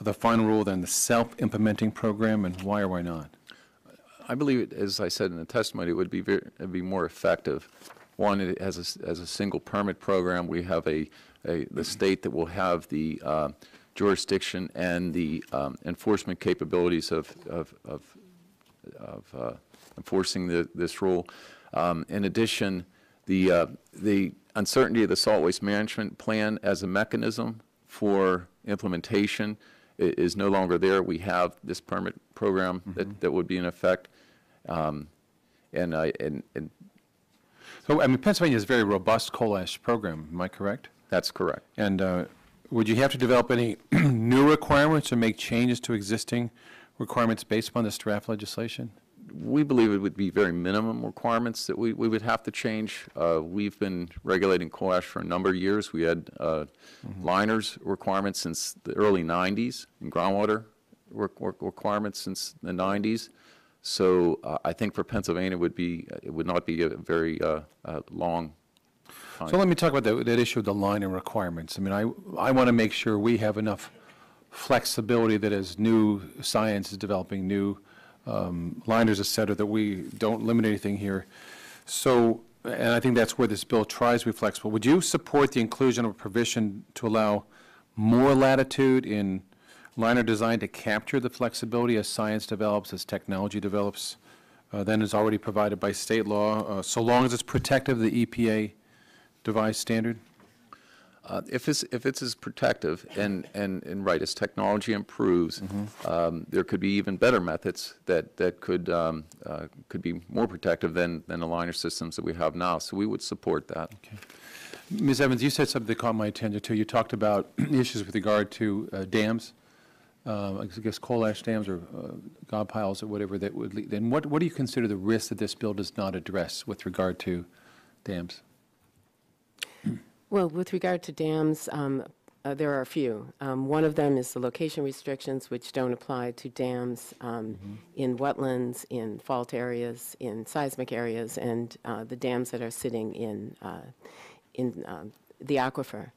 of the final rule than the self-implementing program, and why or why not? I believe, it- as I said in the testimony, it would be very, it'd be more effective. One, it has a, as a single permit program, we have a, a, the state that will have the uh, jurisdiction and the um, enforcement capabilities of, of, of, of uh, enforcing the, this rule. Um, In addition, the, uh, the uncertainty of the solid waste management plan as a mechanism for implementation is no longer there. We have this permit program that, that would be in effect. Um, And I, and, and So, I mean, Pennsylvania has a very robust coal ash program, am I correct? that's correct. And uh, would you have to develop any (clears throat) new requirements or make changes to existing requirements based upon this draft legislation? We believe it would be very minimum requirements that we, we would have to change. Uh, We've been regulating coal ash for a number of years. We had uh, liners requirements since the early 90s, and groundwater re- re- requirements since the 90s. So uh, I think for Pennsylvania, would be, it would not be a very uh, uh, long time. So let me talk about that, that issue of the line and requirements. I mean, I, I want to make sure we have enough flexibility that as new science is developing, new um, liners, et cetera, that we don't limit anything here. So, and I think that's where this bill tries to be flexible. Would you support the inclusion of a provision to allow more latitude in liner designed to capture the flexibility as science develops, as technology develops, uh, than is already provided by state law, uh, so long as it's protective of the EPA devised standard? Uh, If it's, if it's as protective, and, and, and right, as technology improves, um, there could be even better methods that, that could, um, uh, could be more protective than, than the liner systems that we have now. So we would support that. Ms. Evans, you said something that caught my attention, too. You talked about (clears throat) issues with regard to uh, dams, uh, I guess coal ash dams or uh, gob piles or whatever that would lead. And what, what do you consider the risk that this bill does not address with regard to dams? Well, with regard to dams, um, uh, there are a few. Um, One of them is the location restrictions, which don't apply to dams um, in wetlands, in fault areas, in seismic areas, and uh, the dams that are sitting in, uh, in um, the aquifer.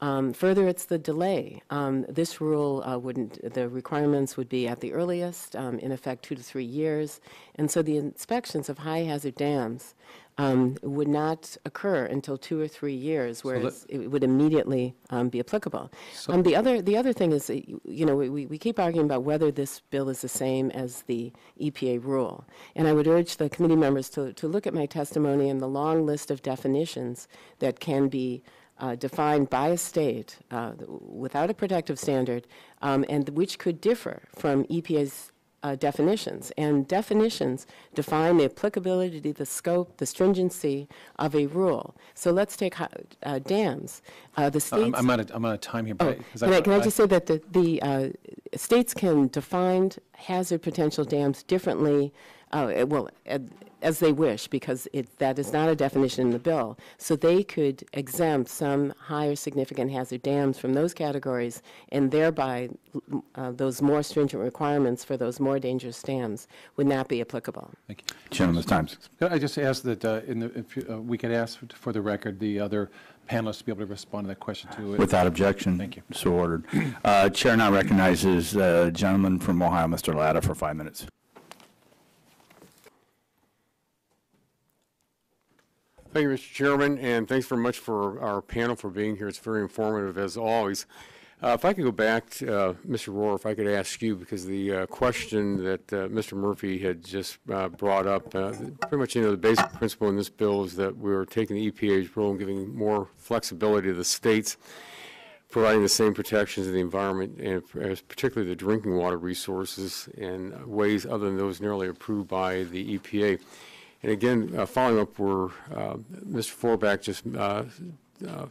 Um, Further, it's the delay. Um, This rule uh, wouldn't, the requirements would be at the earliest, um, in effect, two to three years. And so the inspections of high-hazard dams um, would not occur until two or three years, whereas it would immediately um, be applicable. Um, The other, the other thing is, that, you know, we, we keep arguing about whether this bill is the same as the EPA rule. And I would urge the committee members to, to look at my testimony and the long list of definitions that can be uh, defined by a state uh, without a protective standard, um, and which could differ from EPA's uh, definitions. And definitions define the applicability, the scope, the stringency of a rule. So let's take uh, dams. Uh, The I'm. I'm out of, I'm out of time here, Oh, can I, can I just say that the, the uh, states can define hazard potential dams differently, uh, well, ad- as they wish, because it, that is not a definition in the bill. So they could exempt some higher significant hazard dams from those categories, and thereby l- uh, those more stringent requirements for those more dangerous dams would not be applicable. Thank you. Gentleman's time. Could I just ask that, uh, in the, if you- uh, we could ask for the record, the other panelists to be able to respond to that question, too? Without objection. Thank you. So ordered. Uh, Chair now recognizes uh, gentleman from Ohio, Mr. Latta, for five minutes. Thank you, Mr. Chairman, and thanks very much for our panel for being here. It's very informative, as always. Uh, If I could go back, to, uh, Mr. Roewer, if I could ask you, because the uh, question that uh, Mr. Murphy had just uh, brought up, uh, pretty much, you know, the basic principle in this bill is that we're taking the EPA's role and giving more flexibility to the states, providing the same protections of the environment, and particularly the drinking water resources in ways other than those narrowly approved by the EPA. And again, uh, following up where uh, Mr. Forback just uh, uh,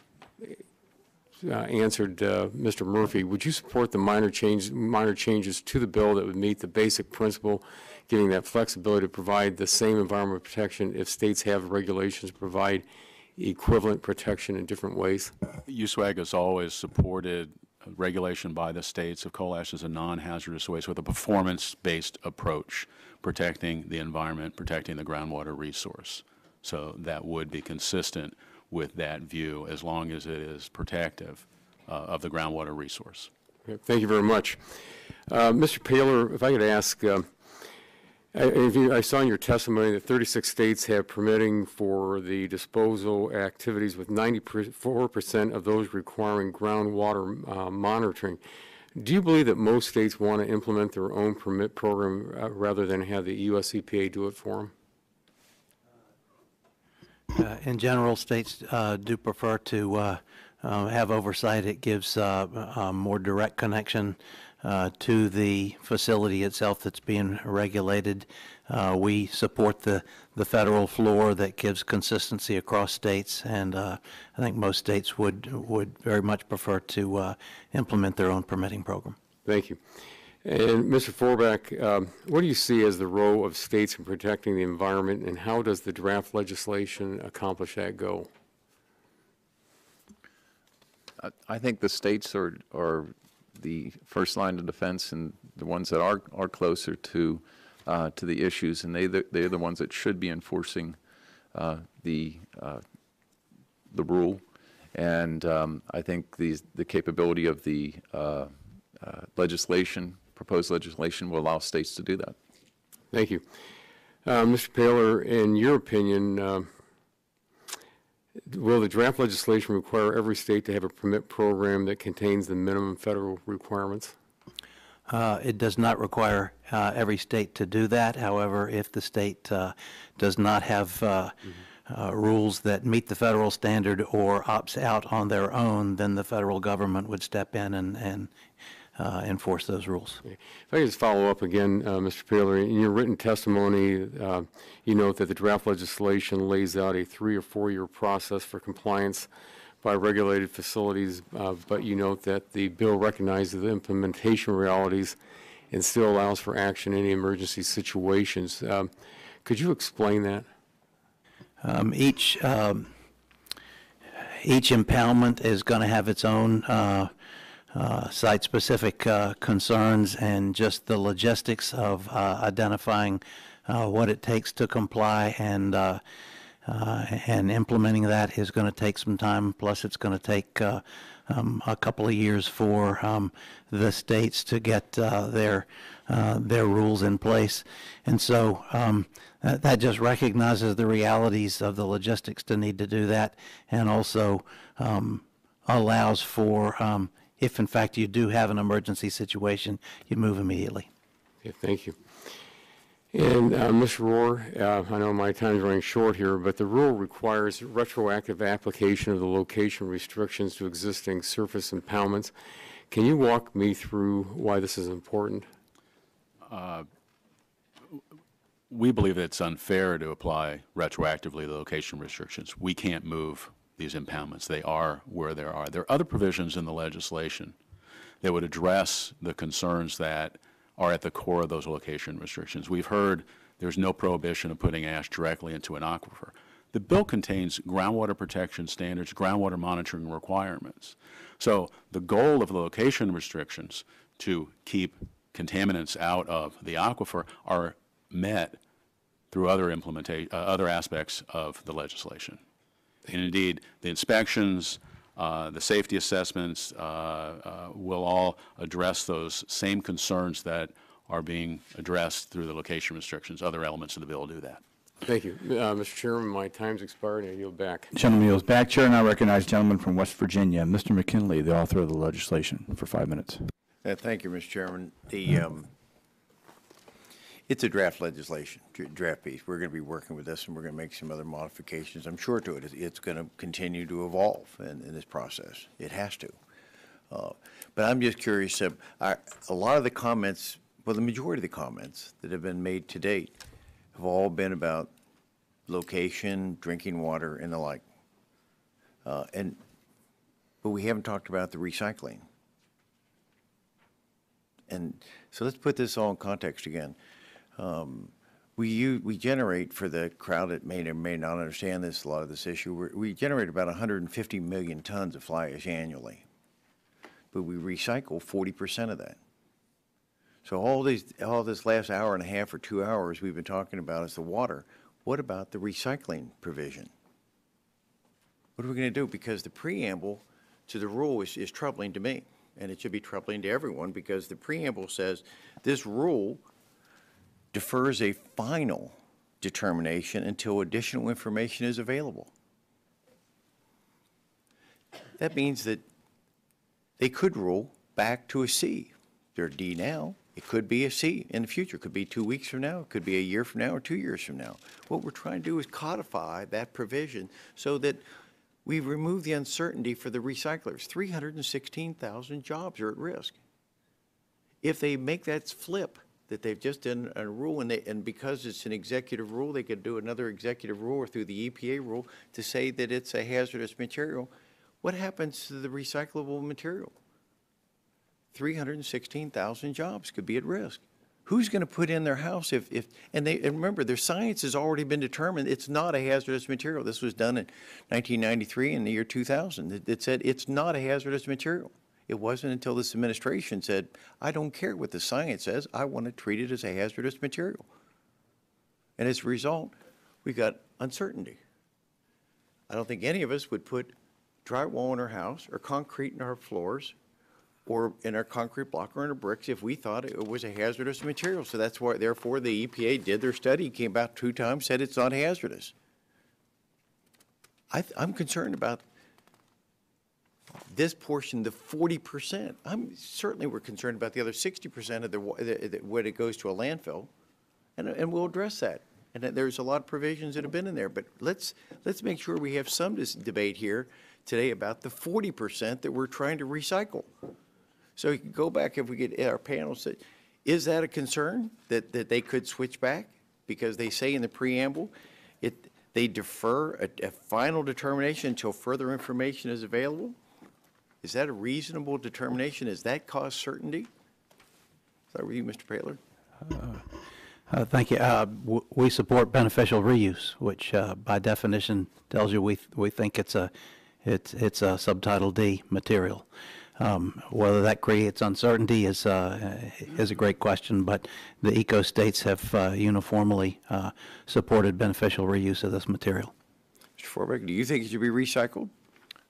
uh, answered Mr. Murphy, would you support the minor change, minor changes to the bill that would meet the basic principle, giving that flexibility to provide the same environmental protection if states have regulations to provide equivalent protection in different ways? USWAG has always supported regulation by the states of coal ash as a non-hazardous waste with a performance-based approach, protecting the environment, protecting the groundwater resource. So that would be consistent with that view as long as it is protective uh, of the groundwater resource. Thank you very much. Uh, Mr. Paylor, if I could ask, um, I- you- I saw in your testimony that 36 states have permitting for the disposal activities with 94% of those requiring groundwater uh, monitoring. Do you believe that most states want to implement their own permit program uh, rather than have the US EPA do it for them? Uh, In general, states uh, do prefer to uh, uh, have oversight. It gives uh, a more direct connection uh, to the facility itself that's being regulated. We support the, the federal floor that gives consistency across states, and uh, I think most states would, would very much prefer to uh, implement their own permitting program. Thank you. And Mr. Forback, um, what do you see as the role of states in protecting the environment, and how does the draft legislation accomplish that goal? I- I think the states are, are the first line of defense and the ones that are, are closer to, uh, to the issues, and they, they're the ones that should be enforcing uh, the, uh, the rule. And um, I think the, the capability of the uh, legislation, proposed legislation, will allow states to do that. Thank you. Mr. Paylor, in your opinion, um, will the draft legislation require every state to have a permit program that contains the minimum federal requirements? Uh, It does not require uh, every state to do that. However, if the state uh, does not have uh, uh, rules that meet the federal standard or opts out on their own, then the federal government would step in and, and uh, enforce those rules. If I could just follow up again, uh, Mr. Paylor, in your written testimony, uh, you note that the draft legislation lays out a three or four-year process for compliance by regulated facilities, uh, but you note that the bill recognizes the implementation realities and still allows for action in emergency situations. Um, Could you explain that? Um, Each, um, each impoundment is going to have its own uh, uh, site-specific uh, concerns, and just the logistics of uh, identifying uh, what it takes to comply and, uh, and implementing that is going to take some time, plus it's going to take uh, um, a couple of years for um, the states to get uh, their, uh, their rules in place. And so um, that that just recognizes the realities of the logistics to need to do that, and also um, allows for, um, if in fact you do have an emergency situation, you move immediately. Okay, thank you. And, uh, Ms. Roewer, uh, I know my time's running short here, but the rule requires retroactive application of the location restrictions to existing surface impoundments. Can you walk me through why this is important? We believe that it's unfair to apply retroactively the location restrictions. We can't move these impoundments. They are where they are. There are other provisions in the legislation that would address the concerns that are at the core of those location restrictions. We've heard there's no prohibition of putting ash directly into an aquifer. The bill contains groundwater protection standards, groundwater monitoring requirements. So the goal of the location restrictions to keep contaminants out of the aquifer are met through other implementation, uh, other aspects of the legislation. And indeed, the inspections, uh, the safety assessments uh, uh, will all address those same concerns that are being addressed through the location restrictions. Other elements of the bill do that. Thank you. Uh, Mr. Chairman, my time's expired, I yield back. Gentleman yields back. Chair I recognize gentleman from West Virginia, Mr. McKinley, the author of the legislation, for five minutes. Uh, Thank you, Mr. Chairman. The, um, it's a draft legislation, dr- draft piece. We're going to be working with this, and we're going to make some other modifications, I'm sure, to it. It's- going to continue to evolve in, in this process. It has to. Uh, But I'm just curious, uh, a lot of the comments, well, the majority of the comments that have been made to date have all been about location, drinking water, and the like. Uh, And, but we haven't talked about the recycling. And so let's put this all in context again. Um, We we generate, for the crowd that may or may not understand this, a lot of this issue, we're- we generate about 150 million tons of fly ash annually. But we recycle 40% of that. So all these, all this last hour and a half or two hours we've been talking about is the water. What about the recycling provision? What are we going to do? Because the preamble to the rule is, is troubling to me, and it should be troubling to everyone, because the preamble says this rule defers a final determination until additional information is available. That means that they could rule back to a C. They're D now. It could be a C in the future. It could be two weeks from now. It could be a year from now or two years from now. What we're trying to do is codify that provision so that we remove the uncertainty for the recyclers. 316,000 jobs are at risk. If they make that flip, that they've just done a rule, and they, and because it's an executive rule, they could do another executive rule or through the EPA rule to say that it's a hazardous material, what happens to the recyclable material? 316,000 jobs could be at risk. Who's going to put in their house if, if, and they, and remember, their science has already been determined, it's not a hazardous material. This was done in 1993 in the year 2000. It, it said it's not a hazardous material. It wasn't until this administration said, I don't care what the science says, I want to treat it as a hazardous material. And as a result, we got uncertainty. I don't think any of us would put drywall in our house or concrete in our floors or in our concrete block or in our bricks if we thought it was a hazardous material. So that's why, therefore, the EPA did their study, came back two times, said it's not hazardous. I, I'm concerned about this portion, the forty percent. I'm, certainly we're concerned about the other sixty percent of the, the- the- when it goes to a landfill. And, and we'll address that. And there's a lot of provisions that have been in there, but let's, let's make sure we have some debate here today about the forty percent that we're trying to recycle. So you can go back, if we get, eh, our panel said, is that a concern, that, that they could switch back? Because they say in the preamble, it, they defer a, a final determination until further information is available? Is that a reasonable determination? Is that cause certainty? Start with you, Mr. Paylor. Uh, Thank you. Uh, w- We support beneficial reuse, which uh, by definition tells you we, we think it's a, it's, it's a Subtitle D material. Um, Whether that creates uncertainty is, uh, is a great question, but the ECOS states have uh, uniformly uh, supported beneficial reuse of this material. Mr. Forbeck, do you think it should be recycled?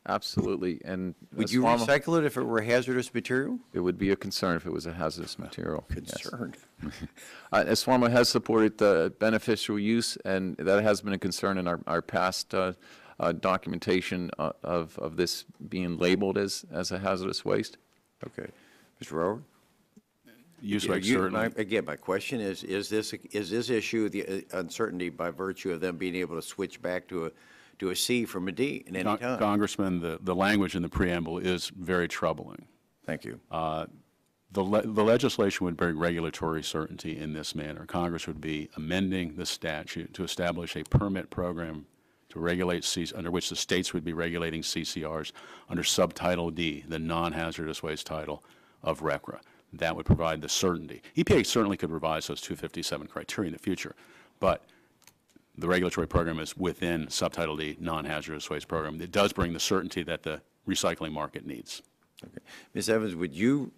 Absolutely, and. Would as you formal- recycle it if it were hazardous material? It would be a concern if it was a hazardous material. yes. Concerned. (laughs) Uh, SWAMA has supported the beneficial use, and that has been a concern in our, our past uh, uh, documentation uh, of, of this being labeled as, as a hazardous waste. Okay. Mr. Roewer? Use Yeah, reg you- certainly. my- Again, my question is, is this, is this issue, the uh, uncertainty by virtue of them being able to switch back to a, to a C from a D at any Con- time? Congressman, the, the language in the preamble is very troubling. Thank you. Uh, the, le- the legislation would bring regulatory certainty in this manner. Congress would be amending the statute to establish a permit program to regulate C, under which the states would be regulating CCRs under Subtitle D, the non-hazardous waste title of RCRA. That would provide the certainty. EPA certainly could revise those 257 criteria in the future, but the regulatory program is within Subtitle D, non-hazardous waste program. It does bring the certainty that the recycling market needs. Okay. Ms. Evans, would you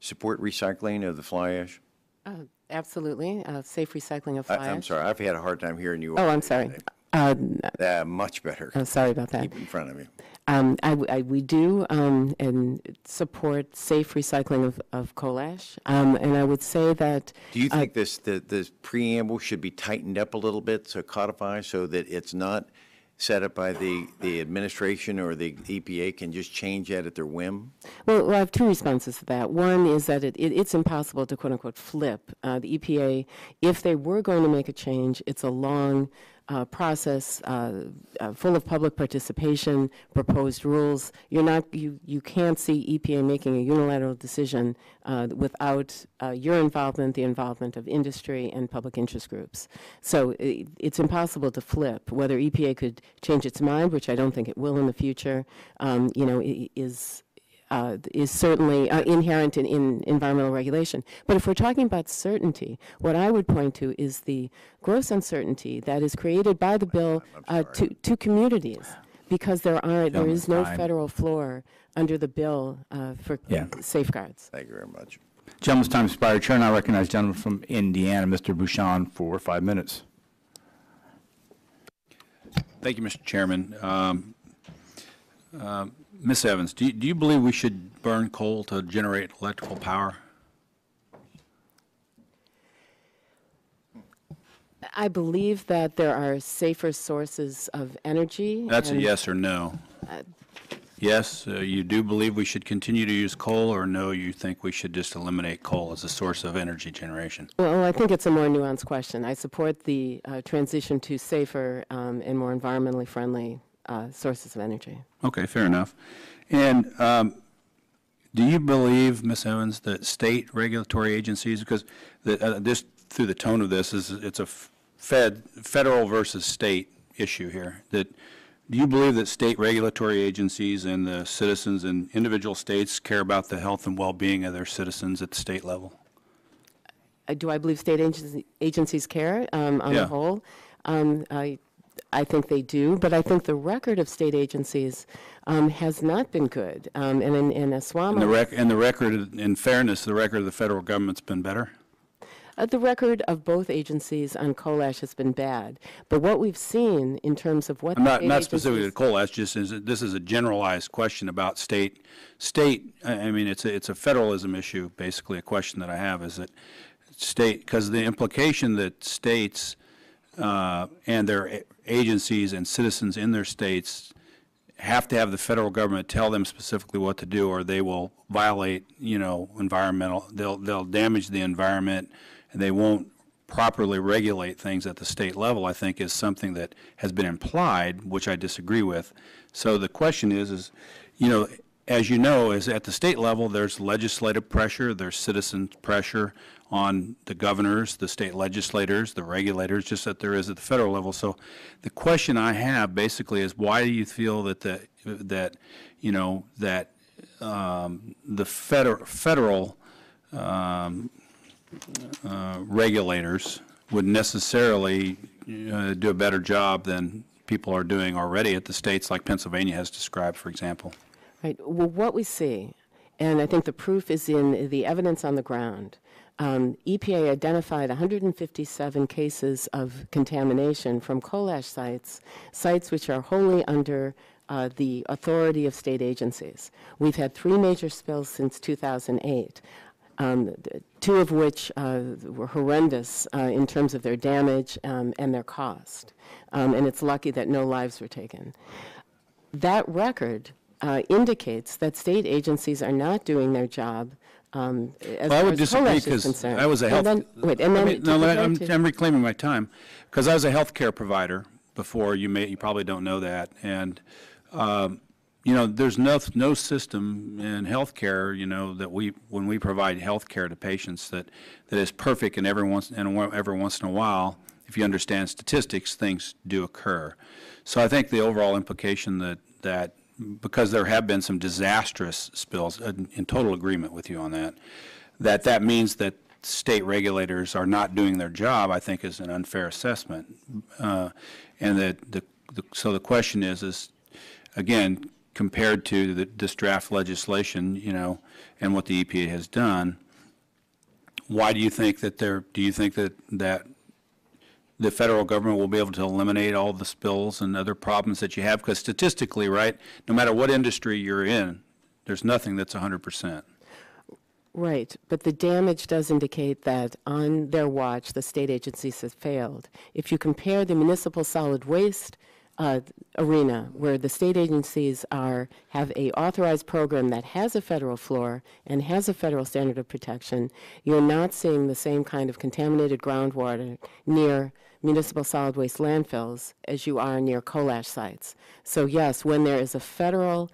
support recycling of the fly ash? Uh, Absolutely, uh, safe recycling of I- fly I'm sorry, I've had a hard time hearing you. Oh, I'm sorry. today. Uh, Uh, much better. oh, sorry about that. Keep in front of me. Um, I, w- I- we do um, and support safe recycling of, of coal ash. Um, and I would say that Do you uh, think this, the, this preamble should be tightened up a little bit, so codified, so that it's not set up by the, the administration or the EPA can just change that at their whim? Well, well, I have two responses to that. One is that it, it, it's impossible to quote unquote flip. Uh, the EPA, if they were going to make a change, it's a long uh, process, uh, uh, full of public participation, proposed rules. You're not, you, you can't see EPA making a unilateral decision uh, without uh, your involvement, the involvement of industry and public interest groups. So i it's impossible to flip. Whether EPA could change its mind, which I don't think it will in the future, um, you know, is uh, is certainly uh, inherent in, in environmental regulation. But if we're talking about certainty, what I would point to is the gross uncertainty that is created by the bill uh, to, to communities, because there are there is no time. federal floor under the bill uh, for Yeah. safeguards. Thank you very much. Gentleman's time expired. Chair and I recognize gentleman from Indiana, Mr. Bucshon, for five minutes. Thank you, Mr. Chairman. Um, um, Ms. Evans, do you, do you believe we should burn coal to generate electrical power? I believe that there are safer sources of energy. That's a yes or no. Yes, uh, you do believe we should continue to use coal, or no, you think we should just eliminate coal as a source of energy generation? Well, I think it's a more nuanced question. I support the uh, transition to safer um, and more environmentally friendly uh, sources of energy. Okay, fair enough. And um, do you believe, Ms. Evans, that state regulatory agencies, because the, uh, this, through the tone of this, is it's a fed, federal versus state issue here, that, do you believe that state regulatory agencies and the citizens in individual states care about the health and well-being of their citizens at the state level? Uh, Do I believe state agencies care um, on Yeah. the whole? Um, I, I think they do, but I think the record of state agencies um, has not been good. Um, And in, in And the ASWAMO, rec, and the record, in fairness, the record of the federal government's been better? uh, the record of both agencies on coal ash has been bad. But what we've seen in terms of what I'm not, not specifically to coal ash, just as, this is a generalized question about state, state, I I mean, it's a, it's a federalism issue, basically, a question that I have is that state, because the implication that states uh, and their agencies and citizens in their states have to have the federal government tell them specifically what to do, or they will violate, you know, environmental, they'll, they'll damage the environment, and they won't properly regulate things at the state level, I think is something that has been implied, which I disagree with. So the question is, is, you know, as you know, is at the state level, there's legislative pressure, there's citizen pressure on the governors, the state legislators, the regulators, just that there is at the federal level. So the question I have basically is, why do you feel that the, that, you know, that um, the federal, federal um, uh, regulators would necessarily uh, do a better job than people are doing already at the states like Pennsylvania has described, for example. Right. Well, what we see, and I think the proof is in the evidence on the ground. Um, EPA identified 157 cases of contamination from coal ash sites, sites which are wholly under uh, the authority of state agencies. We've had three major spills since 2008. Um, two of which uh, were horrendous uh, in terms of their damage um, and their cost. Um, and it's lucky that no lives were taken that record uh, indicates that state agencies are not doing their job um, as Well, I far would as disagree is because concerned. I was a And health. then- Wait, and I then mean, to no, let- I'm, to- I'm reclaiming my time because I was a healthcare provider before. You may, you probably don't know that, and um, you know, there's no no system in healthcare. You know that we when we provide healthcare to patients that that is perfect, and every once and every once in a while, if you understand statistics, things do occur. So I think the overall implication that that because there have been some disastrous spills, uh, in total agreement with you on that, that that means that state regulators are not doing their job, I think is an unfair assessment. Uh, and that the, the, so the question is, is again, compared to the, this draft legislation, you know, and what the EPA has done, why do you think that there, do you think that, that the federal government will be able to eliminate all the spills and other problems that you have? Because statistically, right, no matter what industry you're in, there's nothing that's 100%. Right, but the damage does indicate that on their watch, the state agencies have failed. If you compare the municipal solid waste uh, arena, where the state agencies are, have a authorized program that has a federal floor and has a federal standard of protection, you're not seeing the same kind of contaminated groundwater near municipal solid waste landfills as you are near coal ash sites. So yes, when there is a federal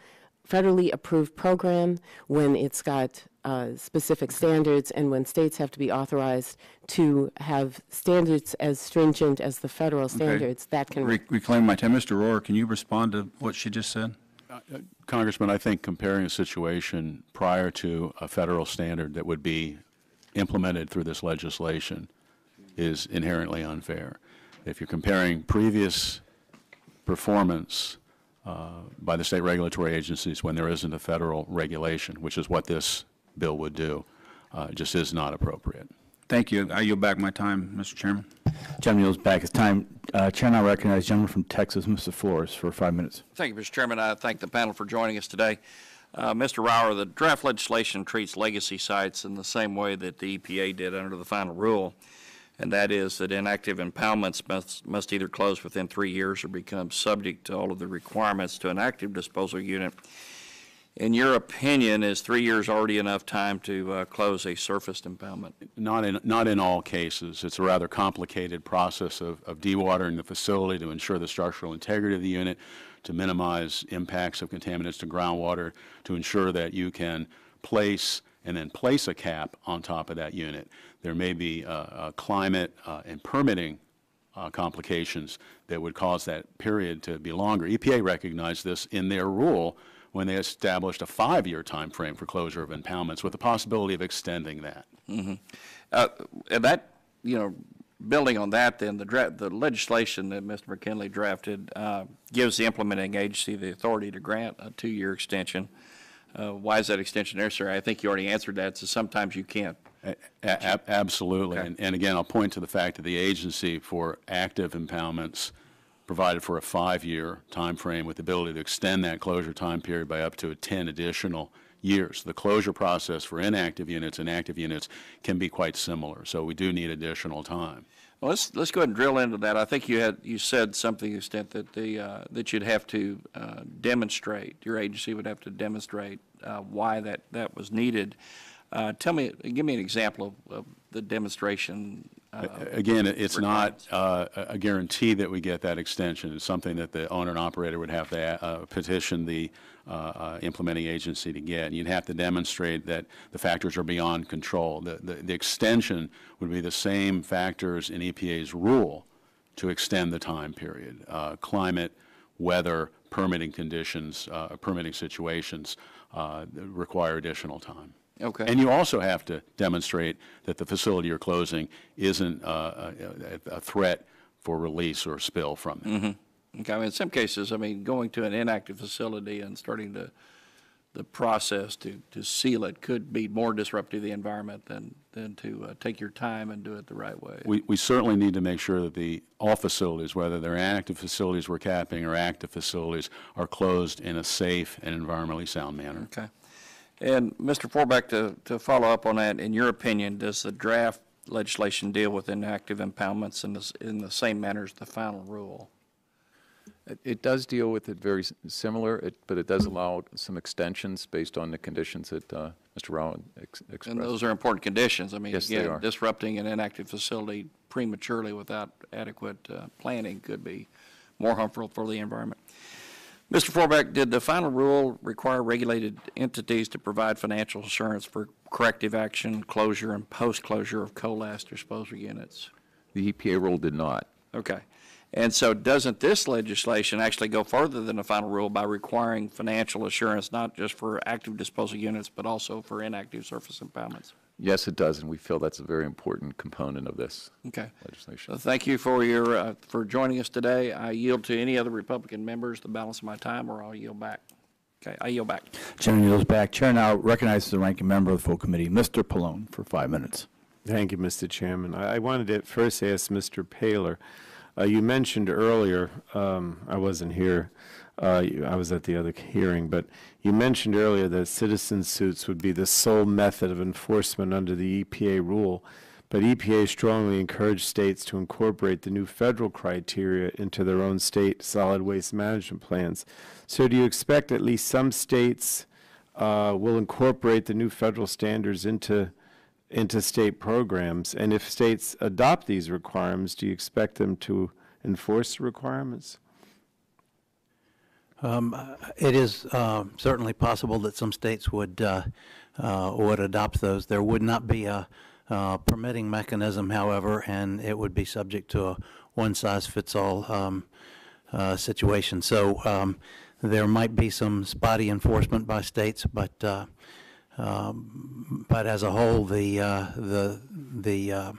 federally approved program, when it's got uh, specific standards, and when states have to be authorized to have standards as stringent as the federal standards, that can. Re- Reclaim my time. Mr. Roewer, can you respond to what she just said? Congressman, I think comparing a situation prior to a federal standard that would be implemented through this legislation is inherently unfair. If you're comparing previous performance uh, by the state regulatory agencies when there isn't a federal regulation, which is what this bill would do, uh, just is not appropriate. Thank you. I yield back my time, Mr. Chairman. Gentleman yields back his time. Uh, Chair now recognizes gentleman from Texas, Mr. Flores, for five minutes. Thank you, Mr. Chairman. I thank the panel for joining us today. Uh, Mr. Roewer, the draft legislation treats legacy sites in the same way that the EPA did under the final rule, and that is that inactive impoundments must, must either close within three years or become subject to all of the requirements to an active disposal unit. In your opinion, is three years already enough time to uh, close a surfaced impoundment? Not in, not in all cases. It's a rather complicated process of, of dewatering the facility to ensure the structural integrity of the unit, to minimize impacts of contaminants to groundwater, to ensure that you can place and then place a cap on top of that unit. There may be uh, uh, climate uh, and permitting complications that would cause that period to be longer. EPA recognized this in their rule when they established a five-year time frame for closure of impoundments with the possibility of extending that. Uh, and that, you know, building on that, then the the legislation that Mr. McKinley drafted uh, gives the implementing agency the authority to grant a two-year extension. Uh, why is that extension necessary? I think you already answered that. So sometimes you can't. A- a- Absolutely. Okay. And and again, I'll point to the fact that the agency for active impoundments provided for a five-year time frame with the ability to extend that closure time period by up to 10 additional years. The closure process for inactive units and active units can be quite similar, so we do need additional time. Well, let's let's go ahead and drill into that. I think you had you said something to the extent that the uh, that you'd have to uh, demonstrate your agency would have to demonstrate uh, why that that was needed. Uh, tell me, give me an example of, of the demonstration. Uh, Again, it's not requirements. uh, a a guarantee that we get that extension. It's something that the owner and operator would have to uh, petition the uh, uh, implementing agency to get. You'd have to demonstrate that the factors are beyond control. The the the extension would be the same factors in EPA's rule to extend the time period. Uh, Climate, weather, permitting conditions, uh, permitting situations uh, require additional time. Okay. And you also have to demonstrate that the facility you're closing isn't uh, a, a a threat for release or spill from it. Okay, I mean, in some cases, I mean, going to an inactive facility and starting to, the process to, to seal it could be more disruptive to the environment than, than to uh, take your time and do it the right way. We, we certainly need to make sure that the, all facilities, whether they're inactive facilities we're capping or active facilities, are closed in a safe and environmentally sound manner. Okay. And Mr. Forbeck, to, to follow up on that, in your opinion, does the draft legislation deal with inactive impoundments in the, s- in the same manner as the final rule? It- It does deal with it very s- similar, it- but it does allow some extensions based on the conditions that uh, Mr. Roewer ex- And those are important conditions. I mean, Yes, they again, are. disrupting an inactive facility prematurely without adequate uh, planning could be more harmful for the environment. Mr. Forbeck, did the final rule require regulated entities to provide financial assurance for corrective action, closure, and post-closure of coal ash disposal units? The EPA rule did not. Okay. And so doesn't this legislation actually go further than the final rule by requiring financial assurance, not just for active disposal units, but also for inactive surface impoundments? Yes, it does, and we feel that's a very important component of this Okay. legislation. So thank you for your, uh, for joining us today. I yield to any other Republican members the balance of my time, or I'll yield back. Okay, I yield back. Gentleman yields back. Chair now recognizes the ranking member of the full committee, Mr. Pallone, for five minutes. Thank you, Mr. Chairman. I I wanted to first ask Mr. Paylor, uh, you mentioned earlier, um, I wasn't here, uh, I was at the other hearing, but you mentioned earlier that citizen suits would be the sole method of enforcement under the EPA rule, but EPA strongly encouraged states to incorporate the new federal criteria into their own state solid waste management plans. So do you expect at least some states uh, will incorporate the new federal standards into into state programs? And if states adopt these requirements, do you expect them to enforce the requirements? Um, It is uh, certainly possible that some states would, uh, uh, would adopt those. There would not be a uh, permitting mechanism, however, and it would be subject to a one-size-fits-all um, uh, situation. So um, there might be some spotty enforcement by states, but, uh, um, but as a whole, the, uh, the, the uh,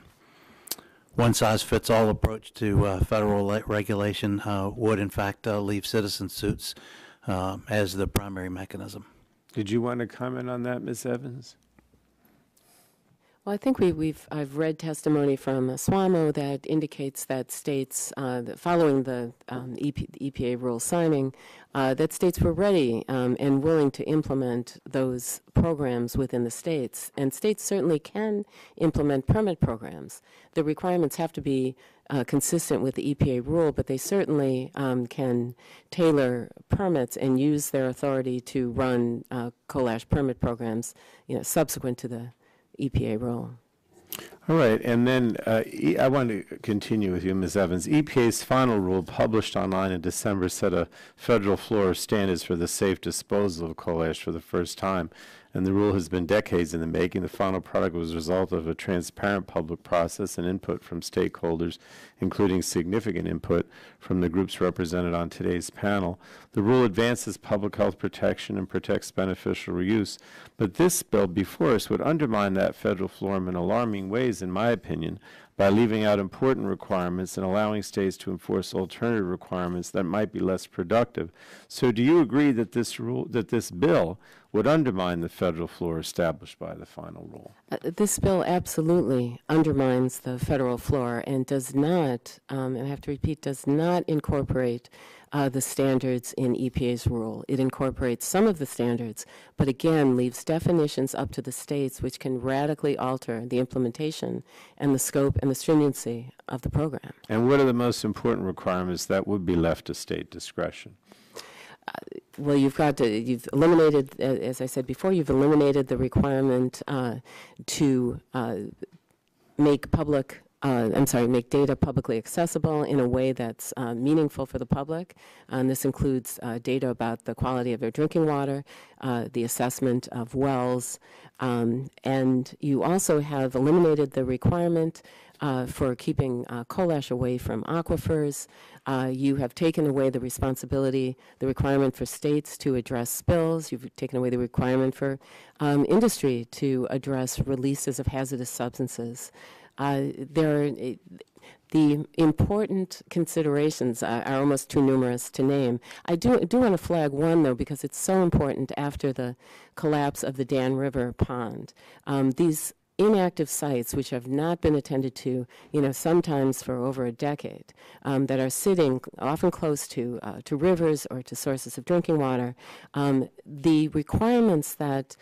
one-size-fits-all approach to uh, federal regulation uh, would in fact uh, leave citizen suits uh, as the primary mechanism. Did you want to comment on that, Ms. Evans? Well, I think we, we've, I've read testimony from SWAMO that indicates that states, uh, that following the um, EP, EPA rule signing, uh, that states were ready um, and willing to implement those programs within the states. And states certainly can implement permit programs. The requirements have to be uh, consistent with the EPA rule, but they certainly um, can tailor permits and use their authority to run uh, coal ash permit programs, you know, subsequent to the EPA rule. All right, and then uh, I want to continue with you, Ms. Evans. EPA's final rule, published online in December, set a federal floor of standards for the safe disposal of coal ash for the first time, and the rule has been decades in the making. The final product was a result of a transparent public process and input from stakeholders, including significant input from the groups represented on today's panel. The rule advances public health protection and protects beneficial reuse, but this bill before us would undermine that federal floor in alarming ways, in my opinion, by leaving out important requirements and allowing states to enforce alternative requirements that might be less productive. So do you agree that this rule, that this bill would undermine the federal floor established by the final rule? Uh, This bill absolutely undermines the federal floor and does not, um, and I have to repeat, does not incorporate uh, the standards in EPA's rule. It incorporates some of the standards, but again, leaves definitions up to the states which can radically alter the implementation and the scope and the stringency of the program. And what are the most important requirements that would be left to state discretion? Well, you've got to, you've eliminated, uh, as I said before, you've eliminated the requirement uh, to uh, make public, uh, I'm sorry, make data publicly accessible in a way that's uh, meaningful for the public. And this includes uh, data about the quality of their drinking water, uh, the assessment of wells, um, and you also have eliminated the requirement uh, for keeping uh, coal ash away from aquifers. You have taken away the responsibility, the requirement for states to address spills. You've taken away the requirement for um, industry to address releases of hazardous substances. Uh, there, are, the important considerations are, are almost too numerous to name. I do, do want to flag one, though, because it's so important after the collapse of the Dan River Pond. Um, these inactive sites which have not been attended to, you know, sometimes for over a decade, um, that are sitting often close to uh, to rivers or to sources of drinking water. Um, the requirements that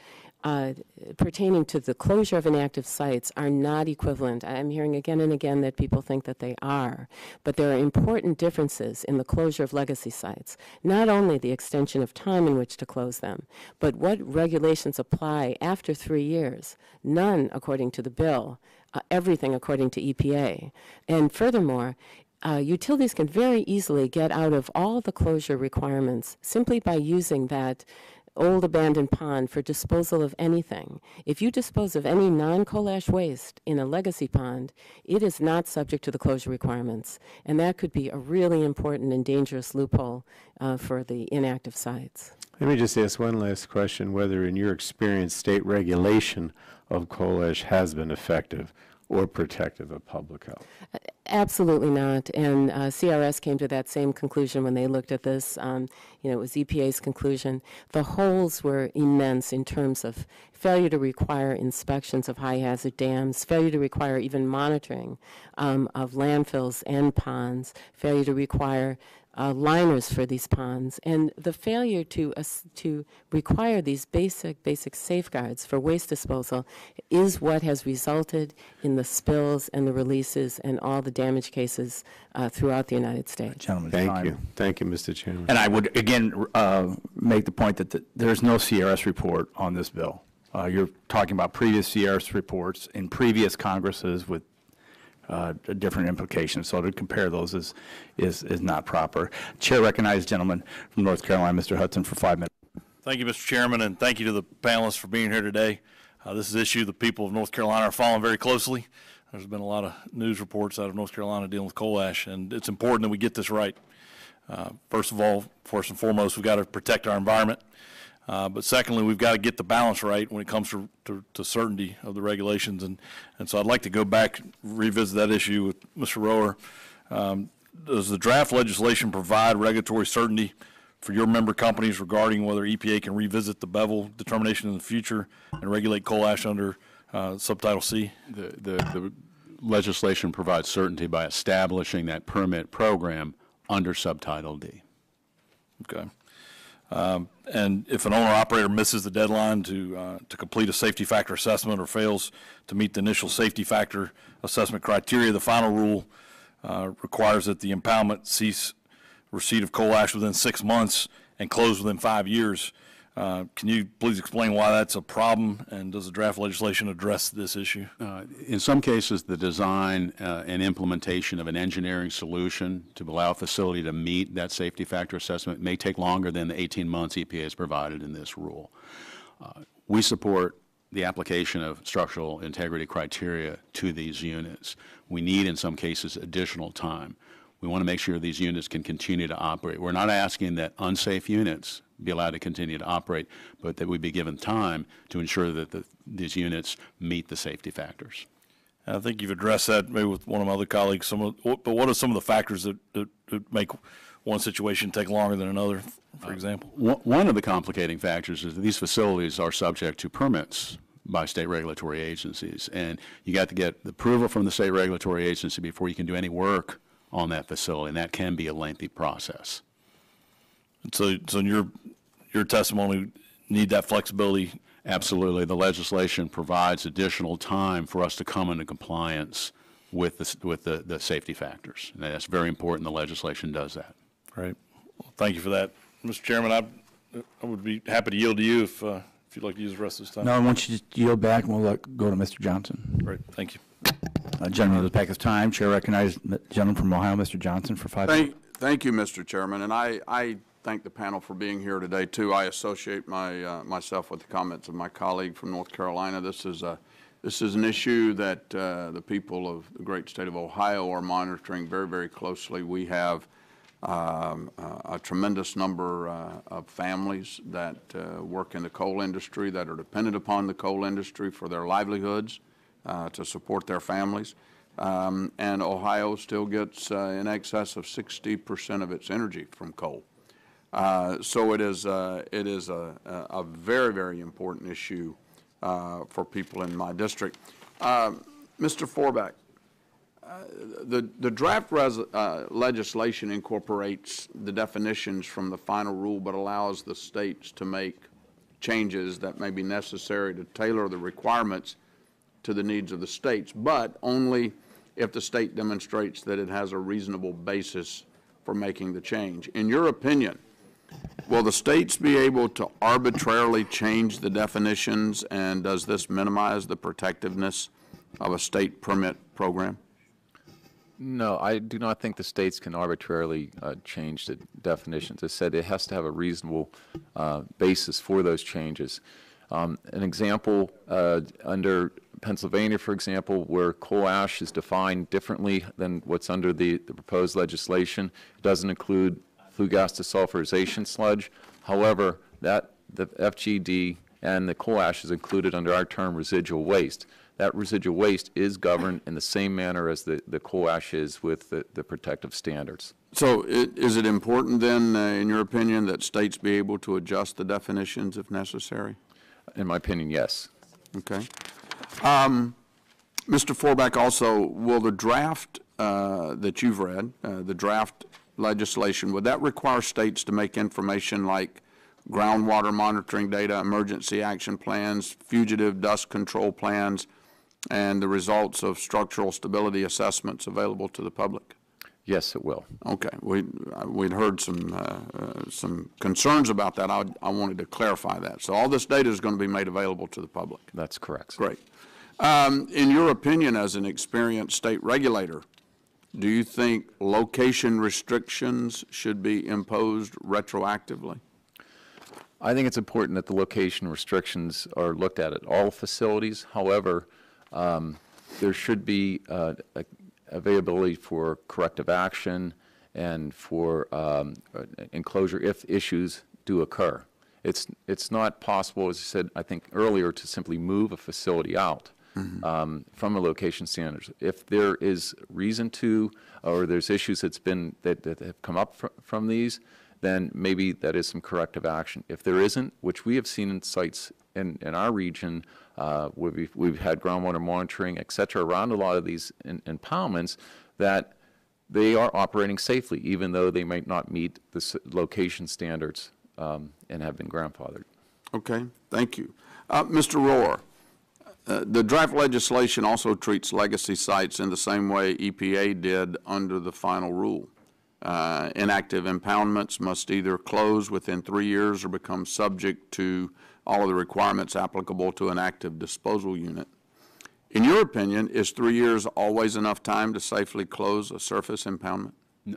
uh, pertaining to the closure of inactive sites are not equivalent. I'm hearing again and again that people think that they are, but there are important differences in the closure of legacy sites. Not only the extension of time in which to close them, but what regulations apply after three years. None according to the bill, uh, everything according to EPA. And furthermore, uh, utilities can very easily get out of all the closure requirements simply by using that old abandoned pond for disposal of anything. If you dispose of any non-coal ash waste in a legacy pond, it is not subject to the closure requirements. And that could be a really important and dangerous loophole uh, for the inactive sites. Let me just ask one last question, whether in your experience, state regulation of coal ash has been effective or protective of public health. Absolutely not. And uh, CRS came to that same conclusion when they looked at this. Um, you know, it was EPA's conclusion. The holes were immense in terms of failure to require inspections of high hazard dams, failure to require even monitoring um, of landfills and ponds, failure to require uh, liners for these ponds, and the failure to us to require these basic basic safeguards for waste disposal is what has resulted in the spills and the releases and all the damage cases uh, throughout the United States. Gentleman's Thank time. you. Thank you, Mr. Chairman. And I would, again, uh, make the point that th- there's no CRS report on this bill. Uh, You're talking about previous CRS reports in previous Congresses with uh, different implications, so to compare those is, is, is not proper. Chair recognizes gentleman from North Carolina, Mr. Hudson, for five minutes. Thank you, Mr. Chairman, and thank you to the panelists for being here today. Uh, This is an issue the people of North Carolina are following very closely. There's been a lot of news reports out of North Carolina dealing with coal ash, and it's important that we get this right. Uh, First of all, first and foremost, we've got to protect our environment. Uh, But secondly, we've got to get the balance right when it comes to, to- to certainty of the regulations. And, and so I'd like to go back, revisit that issue with Mr. Roewer. Um, Does the draft legislation provide regulatory certainty for your member companies regarding whether EPA can revisit the Bevill determination in the future and regulate coal ash under uh, subtitle C? The, the, the legislation provides certainty by establishing that permit program under Subtitle D. Okay. Um, And if an owner-operator misses the deadline to, uh, to complete a safety factor assessment or fails to meet the initial safety factor assessment criteria, the final rule uh, requires that the impoundment cease receipt of coal ash within six months and close within five years. Uh, Can you please explain why that's a problem, and does the draft legislation address this issue? Uh, In some cases, the design uh, and implementation of an engineering solution to allow a facility to meet that safety factor assessment may take longer than the 18 months EPA has provided in this rule. Uh, We support the application of structural integrity criteria to these units. We need, in some cases, additional time. We want to make sure these units can continue to operate. We're not asking that unsafe units be allowed to continue to operate, but that we be given time to ensure that the, these units meet the safety factors. I think you've addressed that maybe with one of my other colleagues, some of, but what are some of the factors that, that that make one situation take longer than another, for example? One one of the complicating factors is that these facilities are subject to permits by state regulatory agencies. And you got to get the approval from the state regulatory agency before you can do any work on that facility, and that can be a lengthy process. So, so in your, your testimony, need that flexibility? Absolutely. The legislation provides additional time for us to come into compliance with the, with the, the safety factors. And that's very important. The legislation does that. Right. Well, Thank you for that. Mr. Chairman, I, I would be happy to yield to you if, uh, if you'd like to use the rest of this time. No, I want you to yield back, and we'll let, go to Mr. Johnson. Great, thank you. Uh, Gentleman, this back his time. Chair recognizes the gentleman from Ohio, Mr. Johnson, for five minutes. Thank, thank you, Mr. Chairman, and I, I thank the panel for being here today, too. I associate my, uh, myself with the comments of my colleague from North Carolina. This is a, this is an issue that uh, the people of the great state of Ohio are monitoring very, very closely. We have um, a a tremendous number uh, of families that uh, work in the coal industry, that are dependent upon the coal industry for their livelihoods, uh, to support their families. Um, And Ohio still gets uh, in excess of 60% of its energy from coal. Uh, So it is, uh, it is a, a very, very important issue uh, for people in my district. Um, Mr. Forbeck, uh, the, the draft uh, legislation incorporates the definitions from the final rule, but allows the states to make changes that may be necessary to tailor the requirements to the needs of the states, but only if the state demonstrates that it has a reasonable basis for making the change. In your opinion, will the states be able to arbitrarily change the definitions, and does this minimize the protectiveness of a state permit program? No, I do not think the states can arbitrarily uh, change the definitions. As said, it has to have a reasonable uh, basis for those changes. Um, An example, uh, under Pennsylvania, for example, where coal ash is defined differently than what's under the the proposed legislation, it doesn't include flue gas desulfurization sludge. However, that, the FGD and the coal ash is included under our term residual waste. that residual waste is governed in the same manner as the, the coal ash is with the, the protective standards. So i- is it important then, uh, in your opinion, that states be able to adjust the definitions if necessary? In my opinion, yes. Okay. Um, Mr. Forback, also, will the draft uh, that you've read, uh, the draft legislation, would that require states to make information like groundwater monitoring data, emergency action plans, fugitive dust control plans, and the results of structural stability assessments available to the public? Yes, it will. Okay, we, uh, we'd heard some, uh, uh, some concerns about that. I, I wanted to clarify that. So all this data is going to be made available to the public? That's correct. Great. Um, In your opinion, as an experienced state regulator, do you think location restrictions should be imposed retroactively? I think it's important that the location restrictions are looked at at all facilities. However, um, there should be uh, availability for corrective action and for um, enclosure if issues do occur. It's, it's not possible, as I said, I think earlier, to simply move a facility out um, from a location standards. If there is reason to, or there's issues that's been, that, that have come up fr- from these, then maybe that is some corrective action. If there isn't, which we have seen in sites in, in our region, uh, where we've, we've had groundwater monitoring, et cetera, around a lot of these in- impoundments, that they are operating safely, even though they might not meet the s- location standards um, and have been grandfathered. Okay, thank you. Uh, Mr. Roewer, uh, the draft legislation also treats legacy sites in the same way EPA did under the final rule. Uh, Inactive impoundments must either close within three years or become subject to all of the requirements applicable to an active disposal unit. In your opinion, is three years always enough time to safely close a surface impoundment?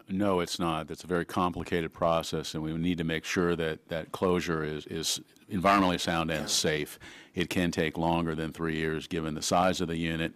No, it's not. That's a very complicated process, and we need to make sure that that closure is, is environmentally sound and safe. It can take longer than three years, given the size of the unit,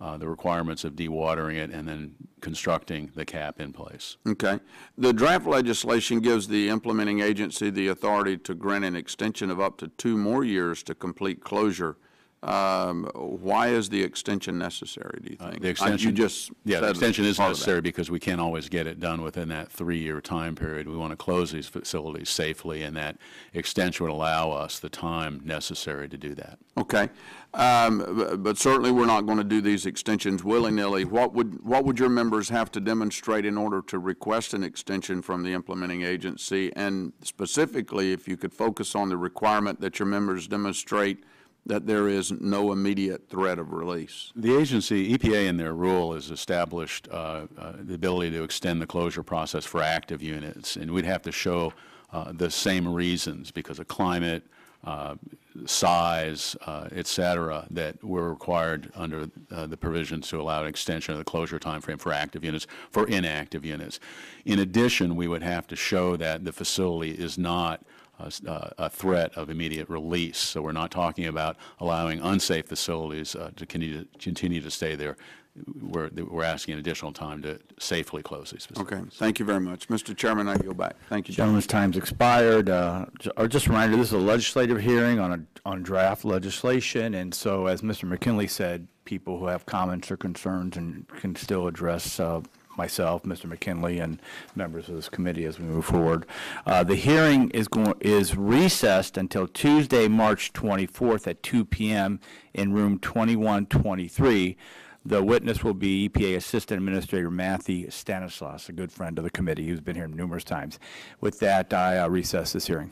uh, the requirements of dewatering it, and then constructing the cap in place. Okay. The draft legislation gives the implementing agency the authority to grant an extension of up to two more years to complete closure. Um, Why is the extension necessary, do you think? Uh, The Uh, extension. You just Yeah, the extension is part of that. necessary because we can't always get it done within that three-year time period. We want to close these facilities safely, and that extension would allow us the time necessary to do that. Okay. Um, But certainly, we're not going to do these extensions willy-nilly. What would, what would your members have to demonstrate in order to request an extension from the implementing agency? And specifically, if you could focus on the requirement that your members demonstrate that there is no immediate threat of release. The agency, EPA in their rule, has established uh, uh, the ability to extend the closure process for active units, and we'd have to show uh, the same reasons because of climate, uh, size, uh, et cetera, that we're required under uh, the provisions to allow an extension of the closure timeframe for active units, for inactive units. In addition, we would have to show that the facility is not a s- uh, a threat of immediate release. So we're not talking about allowing unsafe facilities uh, to continue, continue to stay there. We're, we're asking additional time to safely close these facilities. Okay, thank you very much. Mr. Chairman, I yield back. Thank you. Gentleman's time's expired. Uh, j- Or just a reminder, this is a legislative hearing on a, on draft legislation, and so as Mr. McKinley said, people who have comments or concerns and can still address uh, myself, Mr. McKinley, and members of this committee as we move forward. Uh, The hearing is going, is recessed until Tuesday, March 24th at 2 PM in room 2123. The witness will be EPA Assistant Administrator Matthew Stanislaus, a good friend of the committee who's been here numerous times. With that, I uh, recess this hearing.